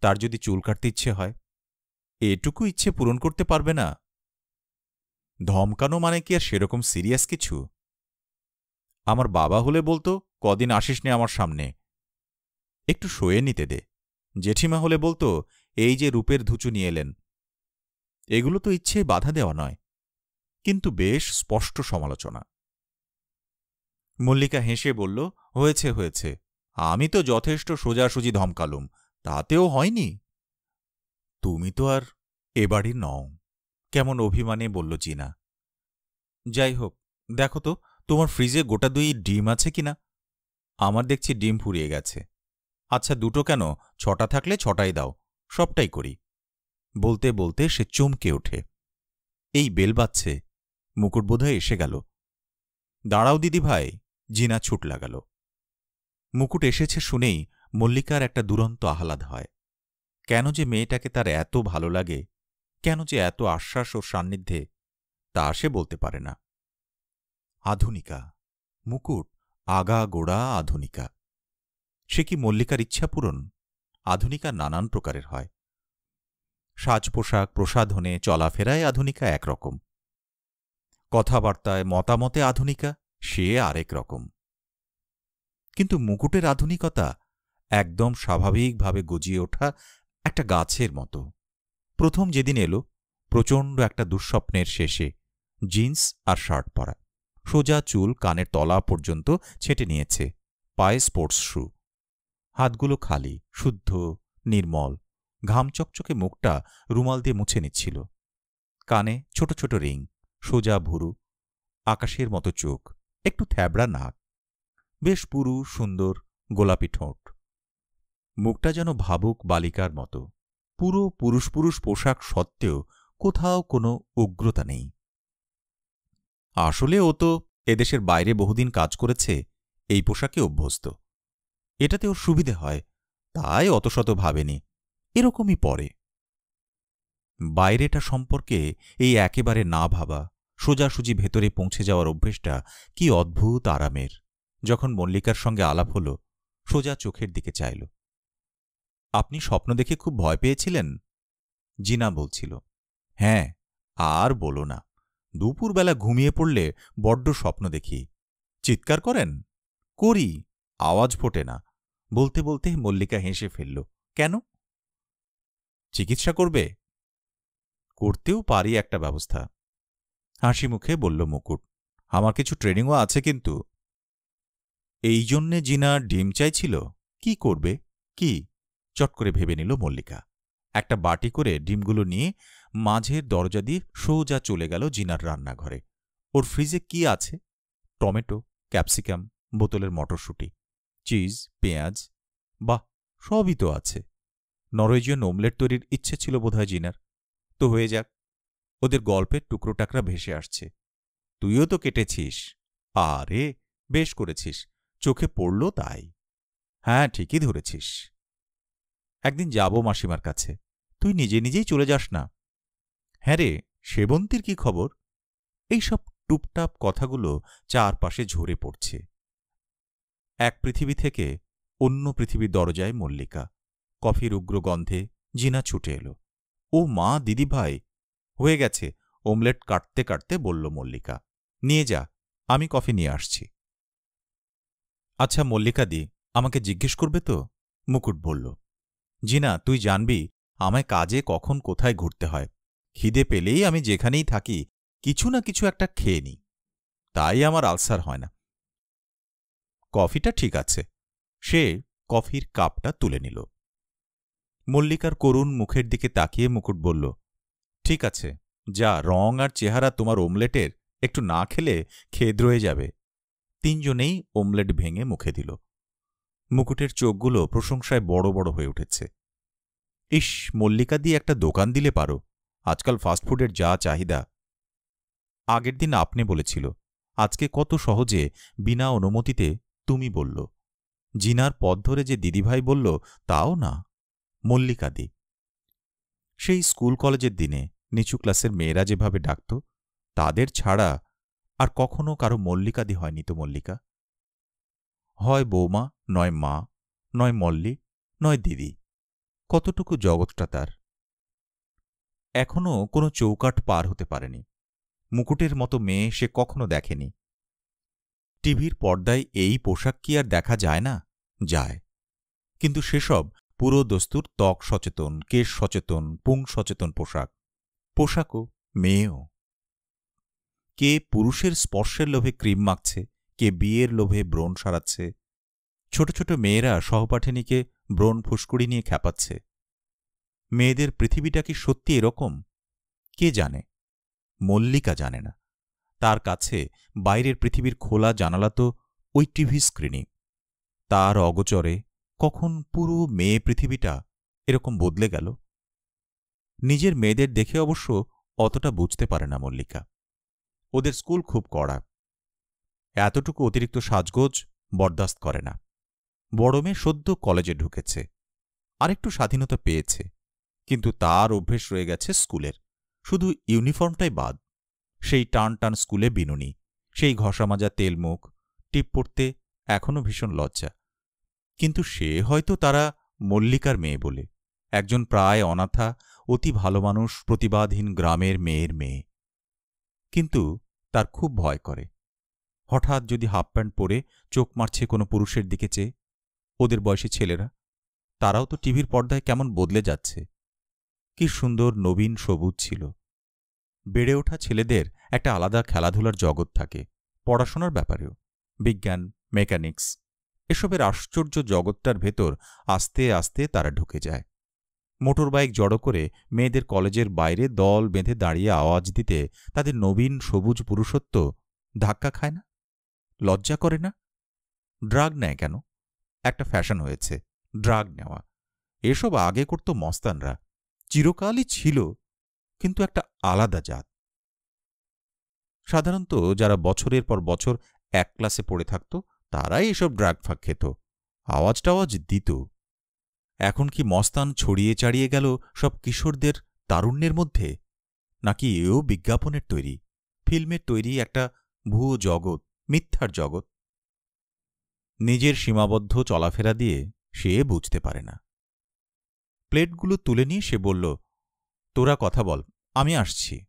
তার যদি চুল কাটতে ইচ্ছে হয়। এটুকু ইচ্ছে পূরণ করতে পারবে না। ধমকানো মানে কি আর সেরকম সিরিয়াস কিছু? আমার বাবা হলে বলতো, কদিন আসিস নে আমার সামনে। একটু শোয়ে নিতে দে। জেঠিমা হলে বলতো, এই যে রূপের ধুচু নিয়ে এলেন। এগুলো তো ইচ্ছে বাধা দেওয়া নয়, কিন্তু বেশ স্পষ্ট সমালোচনা। মল্লিকা হেসে বলল, হয়েছে হয়েছে। আমি তো যথেষ্ট সোজাসুজি ধমকালুম, তাতেও হয়নি? তুমি তো আর এবারই নও। কেমন অভিমানে বলল চিনা যাই হোক, দেখো তো, তোমার ফ্রিজে গোটা দুই ডিম আছে কিনা? আমার দেখছি ডিম ফুরিয়ে গেছে। আচ্ছা দুটো কেন? ছটা থাকলে ছটাই দাও, সবটাই করি। বলতে বলতে সে চমকে ওঠে। এই বেল বাচ্ছে মুকুট বোধহয় এসে গেল। দাঁড়াও দিদি ভাই জিনা ছুট লাগাল। মুকুট এসেছে শুনেই মল্লিকার একটা দুরন্ত আহ্লাদ হয়। কেন যে মেয়েটাকে তার এত ভালো লাগে, কেন যে এত আশ্বাস ও সান্নিধ্যে, তা সে বলতে পারে না। আধুনিকা, মুকুট, আগা গোড়া আধুনিকা। সে কি মল্লিকার ইচ্ছা পূরণ? আধুনিকা নানান প্রকারের হয়। সাজ পোশাক প্রসাধনে, চলাফেরায় আধুনিকা একরকম। কথাবার্তায় মতামতে আধুনিকা, সে আরেক রকম। কিন্তু মুকুটের আধুনিকতা একদম স্বাভাবিকভাবে গজিয়ে ওঠা একটা গাছের মতো। প্রথম যেদিন এলো, প্রচণ্ড একটা দুঃস্বপ্নের শেষে জিন্স আর শার্ট পরা। সোজা চুল কানের তলা পর্যন্ত ছেটে নিয়েছে, পায়ে স্পোর্টস শু। হাতগুলো খালি, শুদ্ধ, নির্মল, ঘাম চকচকে মুখটা রুমাল দিয়ে মুছে নিচ্ছিল। কানে ছোট ছোট রিং, সোজা ভুরু, আকাশের মতো চোখ, একটু থ্যাবড়া নাক। বেশ পুরু, সুন্দর, গোলাপি ঠোঁট। মুখটা যেন ভাবুক বালিকার মতো। পুরো পুরুষ পুরুষ পোশাক সত্ত্বেও কোথাও কোনো উগ্রতা নেই। আসলে ও তো এদেশের বাইরে বহুদিন কাজ করেছে, এই পোশাকে অভ্যস্ত। এটাতে ওর সুবিধে হয়, তাই অত শত ভাবেনি, এরকমই পরে। বাইরেটা সম্পর্কে এই একেবারে না ভাবা, সোজাসুজি ভেতরে পৌঁছে যাওয়ার অভ্যেসটা কি অদ্ভুত আরামের। যখন মল্লিকার সঙ্গে আলাপ হল, সোজা চোখের দিকে চাইল। আপনি স্বপ্ন দেখে খুব ভয় পেয়েছিলেন? জিনা বলছিল হ্যাঁ আর বলো না। দুপুরবেলা ঘুমিয়ে পড়লে বড্ড স্বপ্ন দেখি। চিৎকার করেন? করি, আওয়াজ ফোটে না। বলতে বলতে মল্লিকা হেসে ফেলল, কেন? চিকিৎসা করবে। করতেও পারি একটা ব্যবস্থা। হাসি মুখে বলল মুকুট, আমার কিছু ট্রেনিংও আছে কিন্তু। এই জন্যে জিনা ডিম চাইছিল? কি করবে? কি? চট করে ভেবে নিল মল্লিকা। একটা বাটি করে ডিমগুলো নিয়ে মাঝের দরজা দিয়ে সোজা চলে গেল জিনার রান্নাঘরে। ওর ফ্রিজে কি আছে? টমেটো, ক্যাপসিকাম, বোতলের মটরশুঁটি, চিজ, পেঁয়াজ, বাহ, সবই তো আছে। নরওয়েজিয়ান ওমলেট তৈরির ইচ্ছে ছিল বোধহয় জিনার। তো হয়ে যাক। ওদের গল্পের টুকরো টাকরা ভেসে আসছে। তুইও তো কেটেছিস। আরে, বেশ করেছিস। চোখে পড়ল তাই। হ্যাঁ ঠিকই ধরেছিস। একদিন যাব মাসিমার কাছে। তুই নিজে নিজেই চলে যাস না। হ্যাঁ রে, সেবন্তীর কি খবর? এইসব টুপটাপ কথাগুলো চারপাশে ঝরে পড়ছে। এক পৃথিবী থেকে অন্য পৃথিবীর দরজায় মল্লিকা। কফির উগ্র গন্ধে জিনা ছুটে এলো। ও মা দিদিভাই হয়ে গেছে। ওমলেট কাটতে কাটতে বলল মল্লিকা, নিয়ে যা, আমি কফি নিয়ে আসছি। আচ্ছা মল্লিকা দি আমাকে জিজ্ঞেস করবে তো? মুকুট বলল। জিনা, তুই জানবি আমায় কাজে কখন কোথায় ঘুরতে হয়। খিদে পেলেই আমি যেখানেই থাকি, কিছু না কিছু একটা খেয়ে নিই। তাই আমার আলসার হয় না। কফিটা ঠিক আছে। সে কফির কাপটা তুলে নিল। মল্লিকার করুণ মুখের দিকে তাকিয়ে মুকুট বলল, ঠিক আছে, যা রং আর চেহারা তোমার ওমলেটের, একটু না খেলে খেদ রয়ে যাবে। তিনজনেই ওমলেট ভেঙে মুখে দিল। মুকুটের চোখগুলো প্রশংসায় বড় বড় হয়ে উঠেছে। ইস মল্লিকা দিয়ে একটা দোকান দিলে পারো। আজকাল ফাস্টফুডের যা চাহিদা। আগের দিন আপনি বলেছিল, আজকে কত সহজে বিনা অনুমতিতে তুমি বলল। জিনার পথ ধরে যে দিদিভাই বলল, তাও না। মল্লিকাদি সেই স্কুল কলেজের দিনে নিচু ক্লাসের মেয়েরা যেভাবে ডাকত, তাদের ছাড়া আর কখনো কারও মল্লিকাদি হয়নি তো মল্লিকা। হয় বৌমা, নয় মা, নয় মল্লি, নয় দিদি। কতটুকু জগৎটা তার? এখনও কোনো চৌকাট পার হতে পারেনি। মুকুটের মতো মেয়ে সে কখনো দেখেনি। টিভির পর্দায় এই পোশাক কি আর দেখা যায় না? যায়। কিন্তু সেসব পুরো দস্তুর ত্বক সচেতন, কেশ সচেতন, পুং সচেতন পোশাক। পোশাকও, মেয়েও। কে পুরুষের স্পর্শের লোভে ক্রিম মাখছে? কে বিয়ের লোভে ব্রণ সারাচ্ছে। ছোট ছোট মেয়েরা সহপাঠিনীকে ব্রণ ফুসকুড়ি নিয়ে খ্যাপাচ্ছে। মেয়েদের পৃথিবীটা কি সত্যি এরকম? কে জানে? মল্লিকা জানে না। তার কাছে বাইরের পৃথিবীর খোলা জানালা তো ওই টিভি স্ক্রিনিং তার অগোচরে কখন পুরো মেয়ে পৃথিবীটা এরকম বদলে গেল? নিজের মেয়েদের দেখে অবশ্য অতটা বুঝতে পারে না মল্লিকা। ওদের স্কুল খুব কড়া। এতটুকু অতিরিক্ত সাজগোজ বরদাস্ত করে না। বড় মেয়ে সদ্য কলেজে ঢুকেছে, আরেকটু স্বাধীনতা পেয়েছে, কিন্তু তার অভ্যেস রয়ে গেছে স্কুলের। শুধু ইউনিফর্মটাই বাদ, সেই টান টান স্কুলে বিনুনি, সেই ঘষা মাজা তেলমুখ, টিপ পড়তে এখনও ভীষণ লজ্জা। কিন্তু সে হয়তো তারা মল্লিকার মেয়ে বলে, একজন প্রায় অনাথা, অতি ভালো মানুষ প্রতিবাদহীন গ্রামের মেয়ের মেয়ে। কিন্তু তার খুব ভয় করে। হঠাৎ যদি হাফ প্যান্ট পরে চোখ মারছে কোনো পুরুষের দিকে চেয়ে, ওদের বয়সী ছেলেরা, তারাও তো টিভির পর্দায় কেমন বদলে যাচ্ছে। কি সুন্দর নবীন সবুজ ছিল। বেড়ে ওঠা ছেলেদের একটা আলাদা খেলাধুলার জগৎ থাকে, পড়াশোনার ব্যাপারেও, বিজ্ঞান, মেকানিক্স, এসবের আশ্চর্য জগৎটার ভেতর আস্তে আস্তে তারা ঢুকে যায়। মোটর বাইক জড়ো করে মেয়েদের কলেজের বাইরে দল বেঁধে দাঁড়িয়ে আওয়াজ দিতে তাদের নবীন সবুজ পুরুষত্ব ধাক্কা খায় না? লজ্জা করে না? ড্রাগ নেয় কেন? একটা ফ্যাশন হয়েছে, ড্রাগ নেওয়া। এসব আগে করত মস্তানরা। চিরকালই ছিল, কিন্তু একটা আলাদা জাত। সাধারণত যারা বছরের পর বছর এক ক্লাসে পড়ে থাকত, তারাই এসব ড্রাগ ফাঁক খেত। আওয়াজ টাওয়াজ দিত। এখন কি মস্তান ছড়িয়ে চাড়িয়ে গেল সব কিশোরদের তারুণ্যের মধ্যে? নাকি এও বিজ্ঞাপনের তৈরি, ফিল্মের তৈরি একটা ভুয়ো জগৎ? মিথ্যার জগৎ। নিজের সীমাবদ্ধ চলাফেরা দিয়ে সে বুঝতে পারে না। প্লেটগুলো তুলে নিয়ে সে বলল, তোরা কথা বল, আমি আসছি।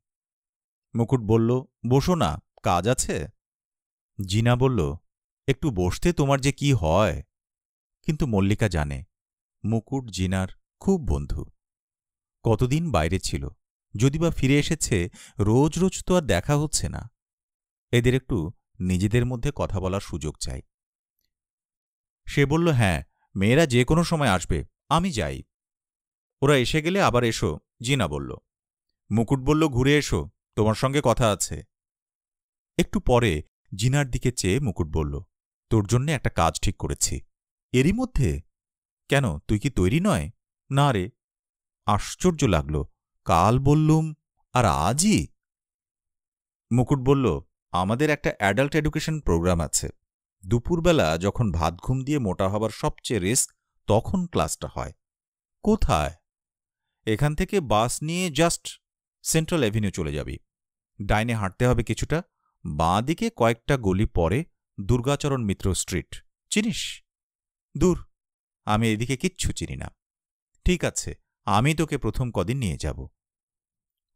মুকুট বলল, বসো না, কাজ আছে? জিনা বলল, একটু বসতে তোমার যে কি হয়? কিন্তু মল্লিকা জানে, মুকুট, জিনার খুব বন্ধু। কতদিন বাইরে ছিল যদি বা ফিরে এসেছে, রোজ রোজ তো আর দেখা হচ্ছে না। এদের একটু নিজেদের মধ্যে কথা বলার সুযোগ চাই। সে বলল হ্যাঁ মেয়েরা যে কোনো সময় আসবে, আমি যাই। ওরা এসে গেলে আবার এসো, জিনা বলল। মুকুট বলল, ঘুরে এসো, তোমার সঙ্গে কথা আছে। একটু পরে জিনার দিকে চেয়ে মুকুট বলল, তোর জন্য একটা কাজ ঠিক করেছি। এরই মধ্যে? কেন, তুই কি তৈরি নয়? না রে। আশ্চর্য লাগল, কাল বললুম, আর আজই? মুকুট বলল আমাদের একটা অ্যাডাল্ট এডুকেশন প্রোগ্রাম আছে। দুপুরবেলা যখন ভাত ঘুম দিয়ে মোটা হবার সবচেয়ে রিস্ক তখন ক্লাসটা হয়। কোথায়? এখান থেকে বাস নিয়ে জাস্ট সেন্ট্রাল অ্যাভিনিউ চলে যাবি। ডাইনে হাঁটতে হবে কিছুটা। বাঁ দিকে কয়েকটা গলি পরে দুর্গাচরণ মিত্র স্ট্রিট চিনিস? দূর। আমি এদিকে কিচ্ছু চিনি না। ঠিক আছে, আমি তোকে প্রথম কদিন নিয়ে যাব।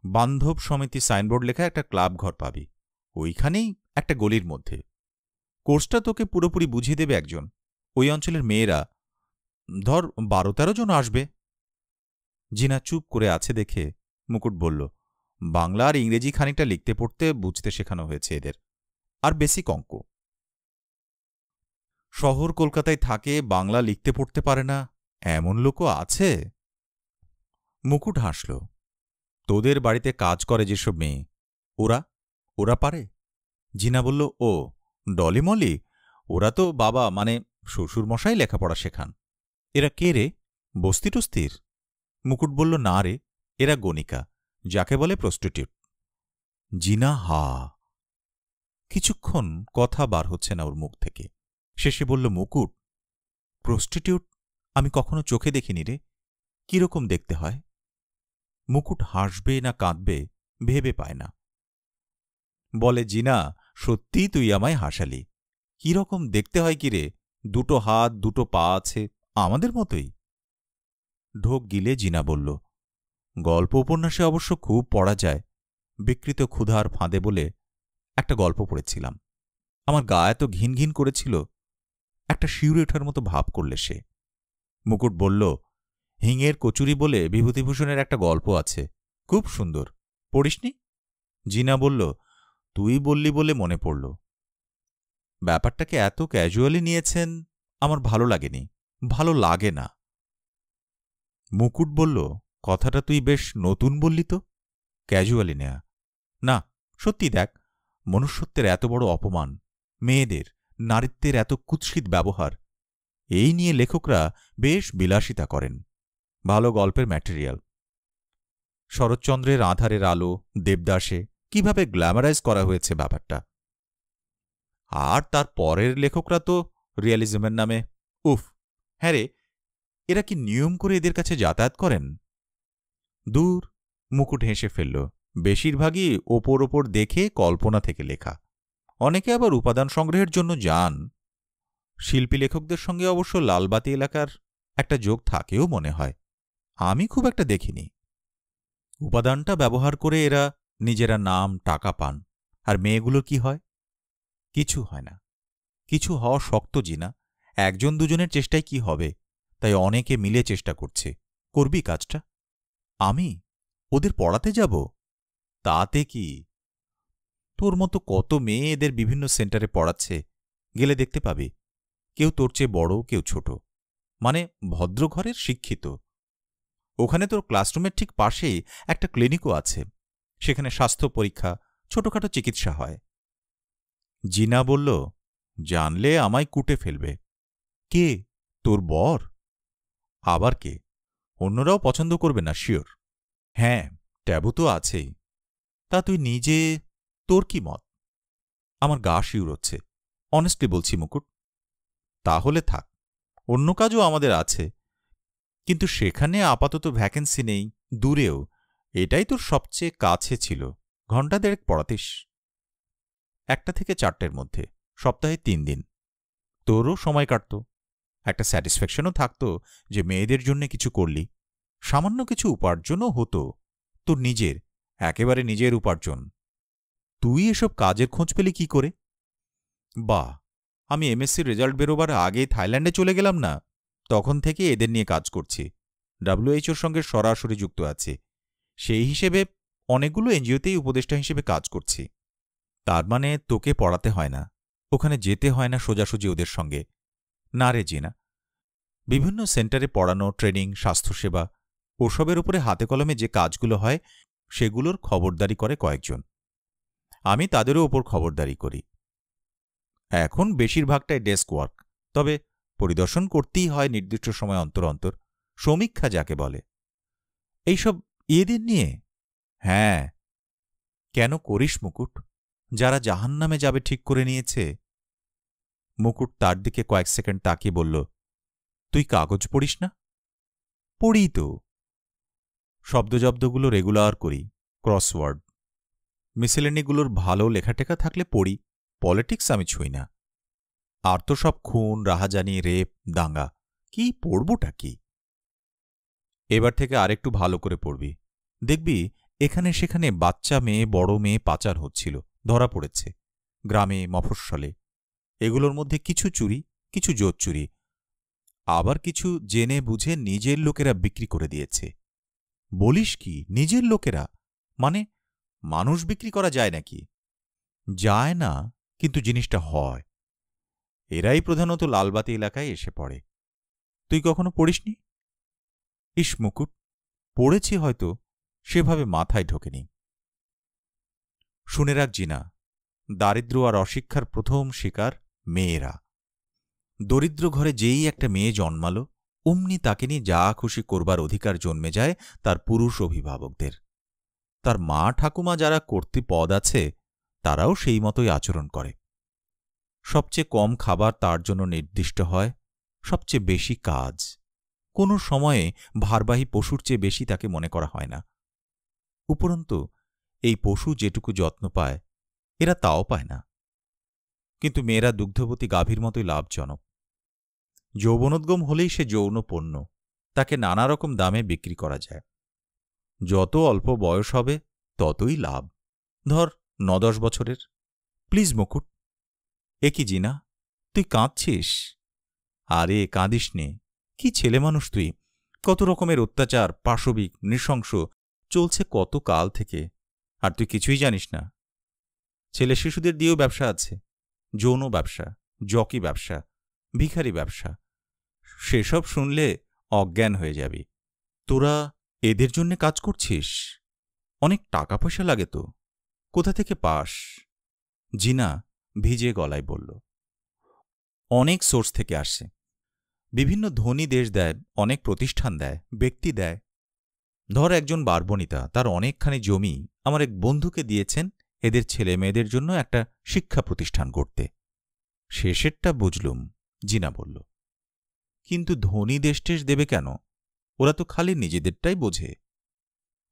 বান্ধব সমিতি সাইনবোর্ড লেখা একটা ক্লাব ঘর পাবি। ওইখানেই একটা গলির মধ্যে। কোর্সটা তোকে পুরোপুরি বুঝিয়ে দেবে একজন। ওই অঞ্চলের মেয়েরা, ধর বারো তেরো জন আসবে। জিনা চুপ করে আছে দেখে মুকুট বলল, বাংলা আর ইংরেজি খানিকটা লিখতে পড়তে বুঝতে শেখানো হয়েছে এদের। আর বেসিক অঙ্ক। শহর কলকাতায় থাকে, বাংলা লিখতে পড়তে পারে না, এমন লোকও আছে? মুকুট হাসল, তোদের বাড়িতে কাজ করে যেসব মেয়ে, ওরা ওরা পারে। জিনা বলল, ও ডলিমলি ওরা তো বাবা মানে শ্বশুরমশাই লেখাপড়া শেখান। এরা কে রে? বস্তি টস্তির? মুকুট বলল, না রে, এরা গণিকা, যাকে বলে প্রস্টিটিউট। জিনা, হা। কিছুক্ষণ কথা বার হচ্ছে না ওর মুখ থেকে। শেষে বলল, মুকুট, প্রস্টিটিউট আমি কখনো চোখে দেখিনি রে। কীরকম দেখতে হয়? মুকুট হাসবে না কাঁদবে, ভেবে পায় না। বলে, জিনা, সত্যিই তুই আমায় হাসালি। কীরকম দেখতে হয় কি রে? দুটো হাত, দুটো পা আছে, আমাদের মতোই? ঢোক গিলে জিনা বলল, গল্প উপন্যাসে অবশ্য খুব পড়া যায়। বিকৃত ক্ষুধার ফাঁদে বলে একটা গল্প পড়েছিলাম। আমার গা এত ঘিন ঘিন করেছিল, একটা শিউরে ওঠার মতো ভাব করলে সে। মুকুট বলল, হিঙের কচুরি বলে বিভূতিভূষণের একটা গল্প আছে। খুব সুন্দর। পড়িসনি? জিনা বলল তুই বললি বলে মনে পড়ল। ব্যাপারটাকে এত ক্যাজুয়ালি নিয়েছেন, আমার ভালো লাগেনি, ভালো লাগে না। মুকুট বলল, কথাটা তুই বেশ নতুন বললি তো ক্যাজুয়ালি নেয়া। না, সত্যি দেখ, মনুষ্যত্বের এত বড় অপমান, মেয়েদের, নারীত্বের এত কুৎসিত ব্যবহার, এই নিয়ে লেখকরা বেশ বিলাসিতা করেন। ভালো গল্পের ম্যাটেরিয়াল শরৎচন্দ্রের আধারের আলো, দেবদাসে কীভাবে গ্ল্যামারাইজ করা হয়েছে ব্যাপারটা? আর তার পরের লেখকরা তো রিয়ালিজমের নামে। উফ হ্যাঁ রে, এরা কি নিয়ম করে এদের কাছে যাতায়াত করেন? দূর, মুকুট হেসে ফেলল। বেশিরভাগই ওপর ওপর দেখে কল্পনা থেকে লেখা। অনেকে আবার উপাদান সংগ্রহের জন্য যান। শিল্পী লেখকদের সঙ্গে অবশ্য লালবাতি এলাকার একটা যোগ থাকেও মনে হয়। আমি খুব একটা দেখিনি। উপাদানটা ব্যবহার করে এরা নিজেরা নাম, টাকা পান। আর মেয়েগুলো কি হয়? কিছু হয় না। কিছু হওয়া শক্ত জিনা। একজন দুজনের চেষ্টায় কি হবে? তাই অনেকে মিলে চেষ্টা করছে। করবি কাজটা? আমি? ওদের পড়াতে যাব? তাতে কি? তোর মতো কত মেয়ে এদের বিভিন্ন সেন্টারে পড়াচ্ছে। গেলে দেখতে পাবে। কেউ তোর চেয়ে বড়, কেউ ছোট। মানে ভদ্রঘরের শিক্ষিত। ওখানে তোর ক্লাসরুমের ঠিক পাশেই একটা ক্লিনিকও আছে। সেখানে স্বাস্থ্য পরীক্ষা, ছোটখাটো চিকিৎসা হয়। জিনা বলল, জানলে আমায় কুটে ফেলবে। কে? তোর বর? আবার কে? অন্যরাও পছন্দ করবে না, শিওর? হ্যাঁ ট্যাবু তো আছেই। তা তুই নিজে, তোর কি মত? আমার গা শিউর হচ্ছে অনেস্টলি বলছি, মুকুট। তাহলে থাক, অন্য কাজও আমাদের আছে। কিন্তু সেখানে আপাতত ভ্যাকেন্সি নেই, দূরেও। এটাই তোর সবচেয়ে কাছে ছিল। ঘণ্টা দেড়েক পড়াতিস। একটা থেকে চারটের মধ্যে, সপ্তাহে তিন দিন। তোরও সময় কাটত। একটা স্যাটিসফ্যাকশনও থাকত যে মেয়েদের জন্য কিছু করলি। সামান্য কিছু উপার্জনও হতো। তোর নিজের, একেবারে নিজের উপার্জন। তুই এসব কাজের খোঁজ পেলি কি করে? বা আমি এমএসসির রেজাল্ট বেরোবার আগে থাইল্যান্ডে চলে গেলাম না? তখন থেকে এদের নিয়ে কাজ করছি। ডাব্লিউএইচওর সঙ্গে সরাসরি যুক্ত আছে। সেই হিসেবে অনেকগুলো এনজিওতেই উপদেষ্টা হিসেবে কাজ করছি। তার মানে তোকে পড়াতে হয় না। ওখানে যেতে হয় না সোজাসুজি ওদের সঙ্গে। না রে জিনা। বিভিন্ন সেন্টারে পড়ানো, ট্রেনিং, স্বাস্থ্যসেবা, ওসবের উপরে হাতে কলমে যে কাজগুলো হয়, সেগুলোর খবরদারি করে কয়েকজন। আমি তাদেরও ওপর খবরদারি করি। এখন বেশিরভাগটাই ডেস্ক ওয়ার্ক। তবে পরিদর্শন করতেই হয় নির্দিষ্ট সময় অন্তর অন্তর। সমীক্ষা যাকে বলে। এইসব ইয়েদের নিয়ে? হ্যাঁ। কেন করিস মুকুট? যারা জাহান নামে যাবে ঠিক করে নিয়েছে। মুকুট তার দিকে কয়েক সেকেন্ড তাকিয়ে বলল, তুই কাগজ পড়িস না? পড়ি তো। শব্দজব্দগুলো রেগুলার করি, ক্রসওয়ার্ড। মিসেলেনিগুলোর ভালো লেখাটেখা থাকলে পড়ি, পলিটিক্স আমি ছুঁই না। আর তো সব খুন, রাহাজানি, রেপ, দাঙ্গা, কি পড়বটা কি? এবার থেকে আরেকটু ভালো করে পড়বি। দেখবি, এখানে সেখানে বাচ্চা মেয়ে, বড় মেয়ে পাচার হচ্ছিল, ধরা পড়েছে, গ্রামে মফস্বলে। এগুলোর মধ্যে কিছু চুরি, কিছু জোর চুরি, আবার কিছু জেনে বুঝে নিজের লোকেরা বিক্রি করে দিয়েছে। বলিস কি, নিজের লোকেরা? মানে মানুষ বিক্রি করা যায় নাকি? যায় না, কিন্তু জিনিসটা হয়। এরাই প্রধানত লালবাতি এলাকায় এসে পড়ে। তুই কখনো পড়িসনি? ইস, মুকুট, পড়েছি হয়তো, সেভাবে মাথায় ঢোকেনি। শুনে রাখ জিনা দারিদ্র আর অশিক্ষার প্রথম শিকার মেয়েরা। দরিদ্র ঘরে যেই একটা মেয়ে জন্মালো, অমনি তাকে নিয়ে যা খুশি করবার অধিকার জন্মে যায় তার পুরুষ অভিভাবকদের। তার মা ঠাকুমা যারা কর্তৃ পদ আছে, তারাও সেই মতোই আচরণ করে। সবচেয়ে কম খাবার তার জন্য নির্দিষ্ট হয়, সবচেয়ে বেশি কাজ। কোনো সময়ে ভারবাহী পশুর চেয়ে বেশি তাকে মনে করা হয় না। উপরন্তু, এই পশু যেটুকু যত্ন পায়, এরা তাও পায় না। কিন্তু মেয়েরা দুগ্ধবতী গাভীর মতোই লাভজনক। যৌবনোদ্গম হলেই সে যৌন পণ্য, তাকে নানা রকম দামে বিক্রি করা যায়। যত অল্প বয়স হবে, ততই লাভ। ধর ন দশ বছরের। প্লিজ মুকুট। এ কি জিনা? তুই কাঁদছিস? আরে কাঁদিস নে কি ছেলে মানুষ তুই? কত রকমের অত্যাচার, পাশবিক, নৃশংস, চলছে কত কাল থেকে? আর তুই কিছুই জানিস না। ছেলে শিশুদের দিয়েও ব্যবসা আছে। যৌন ব্যবসা, জকি ব্যবসা, ভিখারি ব্যবসা। সেসব শুনলে অজ্ঞান হয়ে যাবি। তোরা এদের জন্য কাজ করছিস? অনেক টাকা পয়সা লাগে তো। কোথা থেকে পাস? জিনা ভিজে গলায় বলল। অনেক সোর্স থেকে আসে বিভিন্ন ধনী দেশ দেয়, অনেক প্রতিষ্ঠান দেয়, ব্যক্তি দেয়। ধর একজন বারবনিতা, তার অনেকখানি জমি আমার এক বন্ধুকে দিয়েছেন এদের ছেলে মেয়েদের জন্য একটা শিক্ষা প্রতিষ্ঠান করতে শেষেরটা বুঝলুম, জিনা বলল। কিন্তু ধনী দেশটেশ দেবে কেন? ওরা তো খালি নিজেদেরটাই বোঝে।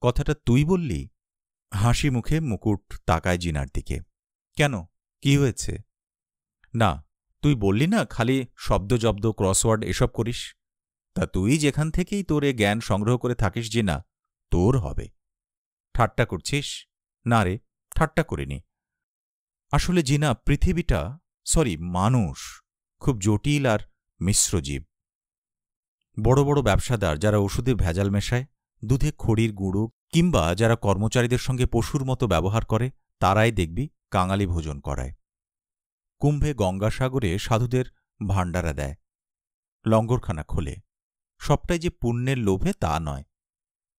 কথাটা তুই বললি? হাসি মুখে মুকুট তাকায় জিনার দিকে। কেন? কি হয়েছে? না তুই বললি না খালি শব্দ, জব্দ ক্রসওয়ার্ড এসব করিস? তা তুই যেখান থেকেই তোর এ জ্ঞান সংগ্রহ করে থাকিস যে না, তোর হবে। ঠাট্টা করছিস? না রে, ঠাট্টা করিনি। আসলে জিনা, পৃথিবীটা সরি মানুষ, খুব জটিল আর মিশ্র জীব। বড় বড় ব্যবসাদার যারা ওষুধের ভেজাল মেশায়, দুধে খড়ির গুঁড়ো, কিংবা যারা কর্মচারীদের সঙ্গে পশুর মতো ব্যবহার করে, তারাই দেখবি কাঙালি ভোজন করায়। কুম্ভে গঙ্গাসাগরে সাধুদের ভাণ্ডারা দেয়। লঙ্গরখানা খোলে। সবটাই যে পুণ্যের লোভে তা নয়।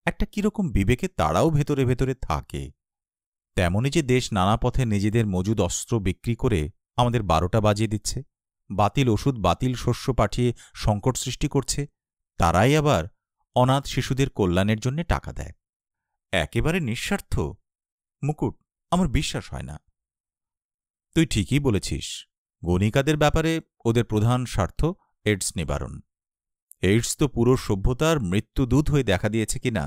একটা কীরকম বিবেকে তারাও ভেতরে ভেতরে থাকে। তেমনই যে দেশ নানা পথে নিজেদের মজুদ অস্ত্র বিক্রি করে আমাদের বারোটা বাজিয়ে দিচ্ছে, বাতিল ওষুধ, বাতিল শস্য পাঠিয়ে সংকট সৃষ্টি করছে, তারাই আবার অনাথ শিশুদের কল্যাণের জন্য টাকা দেয়। একেবারে নিঃস্বার্থ। মুকুট, আমার বিশ্বাস হয় না। তুই ঠিকই বলেছিস। গণিকাদের ব্যাপারে ওদের প্রধান স্বার্থ এইডস নিবারণ। এইডস তো পুরো সভ্যতার মৃত্যুদূত হয়ে দেখা দিয়েছে কিনা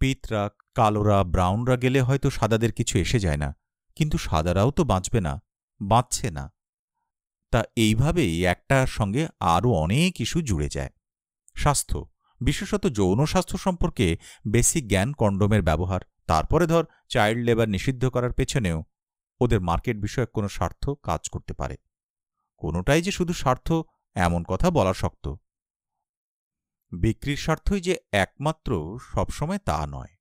পিতরা, কালোরা, ব্রাউনরা গেলে হয়তো সাদাদের কিছু এসে যায় না, কিন্তু সাদারাও তো বাঁচবে না, বাঁচছে না। তা এইভাবেই একটার সঙ্গে আরও অনেক ইস্যু জুড়ে যায়। স্বাস্থ্য, বিশেষত যৌন স্বাস্থ্য সম্পর্কে বেসিক জ্ঞান কন্ডোমের ব্যবহার, তারপরে ধর, চাইল্ড লেবার নিষিদ্ধ করার পেছনেও ওদের মার্কেট বিষয়ক কোনো স্বার্থ কাজ করতে পারে। কোনোটাই যে শুধু স্বার্থ, এমন কথা বলা শক্ত। বিক্রির স্বার্থই যে একমাত্র সবসময় তা নয়।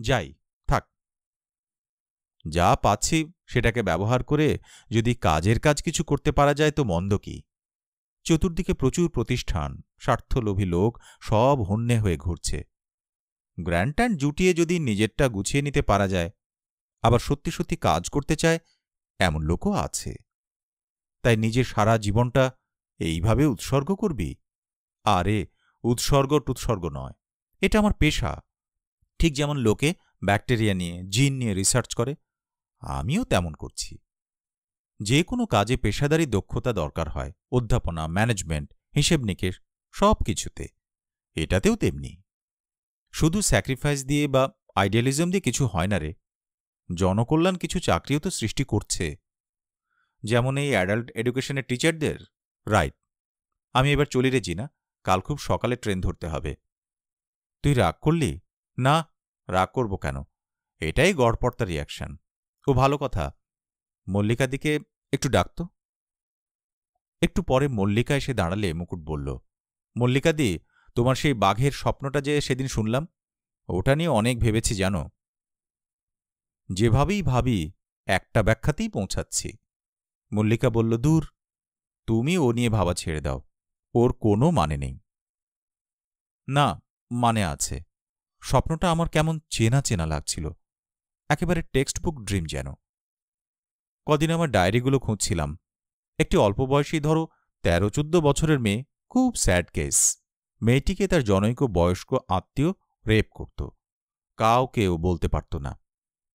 যাই, থাক। যা পাচ্ছি সেটাকে ব্যবহার করে যদি কাজের কাজ কিছু করতে পারা যায় তো মন্দ কি? চতুর্দিকে প্রচুর প্রতিষ্ঠান, স্বার্থলোভী লোক সব হন্যে হয়ে ঘুরছে। গ্র্যান্ড জুটিয়ে যদি নিজেরটা গুছিয়ে নিতে পারা যায় আবার সত্যি সত্যি কাজ করতে চায়, এমন লোকও আছে। তাই নিজের সারা জীবনটা এইভাবে উৎসর্গ করবি? আরে, উৎসর্গ টুৎসর্গ নয়, এটা আমার পেশা। ঠিক যেমন লোকে ব্যাকটেরিয়া নিয়ে, জিন নিয়ে রিসার্চ করে, আমিও তেমন করছি। যে কোনো কাজে পেশাদারি দক্ষতা দরকার হয়, অধ্যাপনা, ম্যানেজমেন্ট, হিসেব নিকেশ, সব কিছুতে। এটাতেও তেমনি। শুধু স্যাক্রিফাইস দিয়ে বা আইডিয়ালিজম দিয়ে কিছু হয় না রে। জনকল্যাণ কিছু চাকরিও তো সৃষ্টি করছে। যেমন এই অ্যাডাল্ট এডুকেশনের টিচারদের রাইট আমি এবার চলি রে, জিনা। কাল খুব সকালে ট্রেন ধরতে হবে। তুই রাগ করলি? না। রাগ করব কেন? এটাই গড়পর্তা রিয়াকশন ও ভালো কথা। মল্লিকা দিকে একটু ডাকত। একটু পরে মল্লিকা এসে দাঁড়ালে মুকুট বলল মল্লিকা দি তোমার সেই বাঘের স্বপ্নটা যে সেদিন শুনলাম? ওটা নিয়ে অনেক ভেবেছি, জানো? যেভাবেই ভাবি, একটা ব্যাখ্যাতেই পৌঁছাচ্ছি। মল্লিকা বলল, দূর, তুমি ও নিয়ে ভাবা ছেড়ে দাও, ওর কোনো মানে নেই। না মানে আছে। স্বপ্নটা আমার কেমন চেনা চেনা লাগছিল, একেবারে টেক্সট বুক ড্রিম যেন। কদিন আমার ডায়েরিগুলো খুঁজছিলাম। একটি অল্প বয়সী, ধরো, তেরো চোদ্দ বছরের মেয়ে, খুব স্যাড কেস। মেয়েটিকে তার জনৈক, বয়স্ক, আত্মীয় রেপ করত। কাউকেও বলতে পারত না।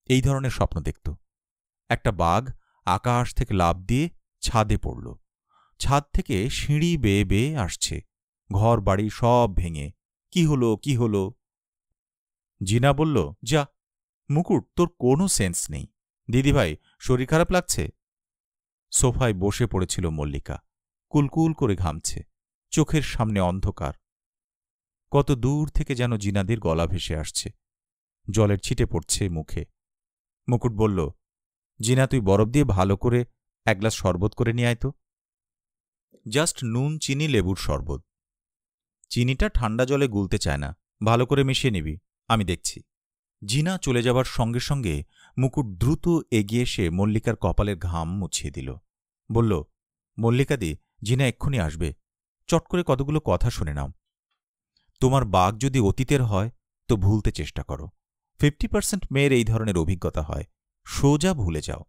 এই ধরনের স্বপ্ন দেখত। একটা বাঘ আকাশ থেকে লাভ দিয়ে ছাদে পড়ল। ছাদ থেকে সিঁড়ি বেয়ে বেয়ে আসছে। ঘর বাড়ি সব ভেঙে, কি হলো কি হলো? জিনা বলল, যা, মুকুট, তোর কোনো সেন্স নেই। দিদিভাই, শরীর খারাপ লাগছে? সোফায় বসে পড়েছিল মল্লিকা। কুলকুল করে ঘামছে। চোখের সামনে অন্ধকার। কত দূর থেকে যেন জিনাদের গলা ভেসে আসছে। জলের ছিটে পড়ছে মুখে। মুকুট বলল, জিনা, তুই বরফ দিয়ে ভালো করে এক গ্লাস শরবত করে নিয়ে আয় তো। জাস্ট নুন, চিনি, লেবুর শরবত। চিনিটা ঠান্ডা জলে গুলতে চায় না, ভালো করে মিশিয়ে নিবি, আমি দেখছি। জিনা চলে যাবার সঙ্গে সঙ্গে মুকুট দ্রুত এগিয়ে এসে মল্লিকার কপালের ঘাম মুছিয়ে দিল। বলল মল্লিকাদি জিনা এক্ষুনি আসবে। চট করে কতগুলো কথা শুনে নাও। তোমার বাঘ যদি অতীতের হয়, তো ভুলতে চেষ্টা করো। ফিফটি পার্সেন্ট মেয়ের এই ধরনের অভিজ্ঞতা হয়। সোজা ভুলে যাও।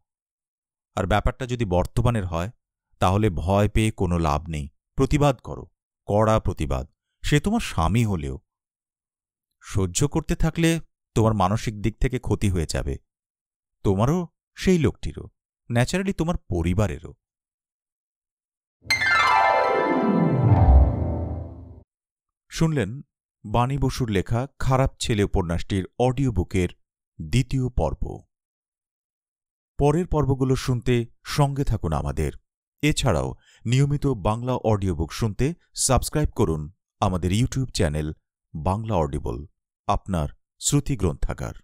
আর ব্যাপারটা যদি বর্তমানের হয়, তাহলে ভয় পেয়ে কোনো লাভ নেই। প্রতিবাদ করো। কড়া প্রতিবাদ। সে তোমার স্বামী হলেও। সহ্য করতে থাকলে তোমার মানসিক দিক থেকে ক্ষতি হয়ে যাবে। তোমারও সেই লোকটিরও। ন্যাচারালি তোমার পরিবারেরও। শুনলেন বাণী বসুর লেখা খারাপ ছেলে উপন্যাসটির অডিও বুকের দ্বিতীয় পর্ব। পরের পর্বগুলো শুনতে সঙ্গে থাকুন আমাদের। এছাড়াও নিয়মিত বাংলা অডিও বুক শুনতে সাবস্ক্রাইব করুন আমাদের ইউটিউব চ্যানেল বাংলা অডিবল, আপনার শ্রুতি গ্রন্থাগার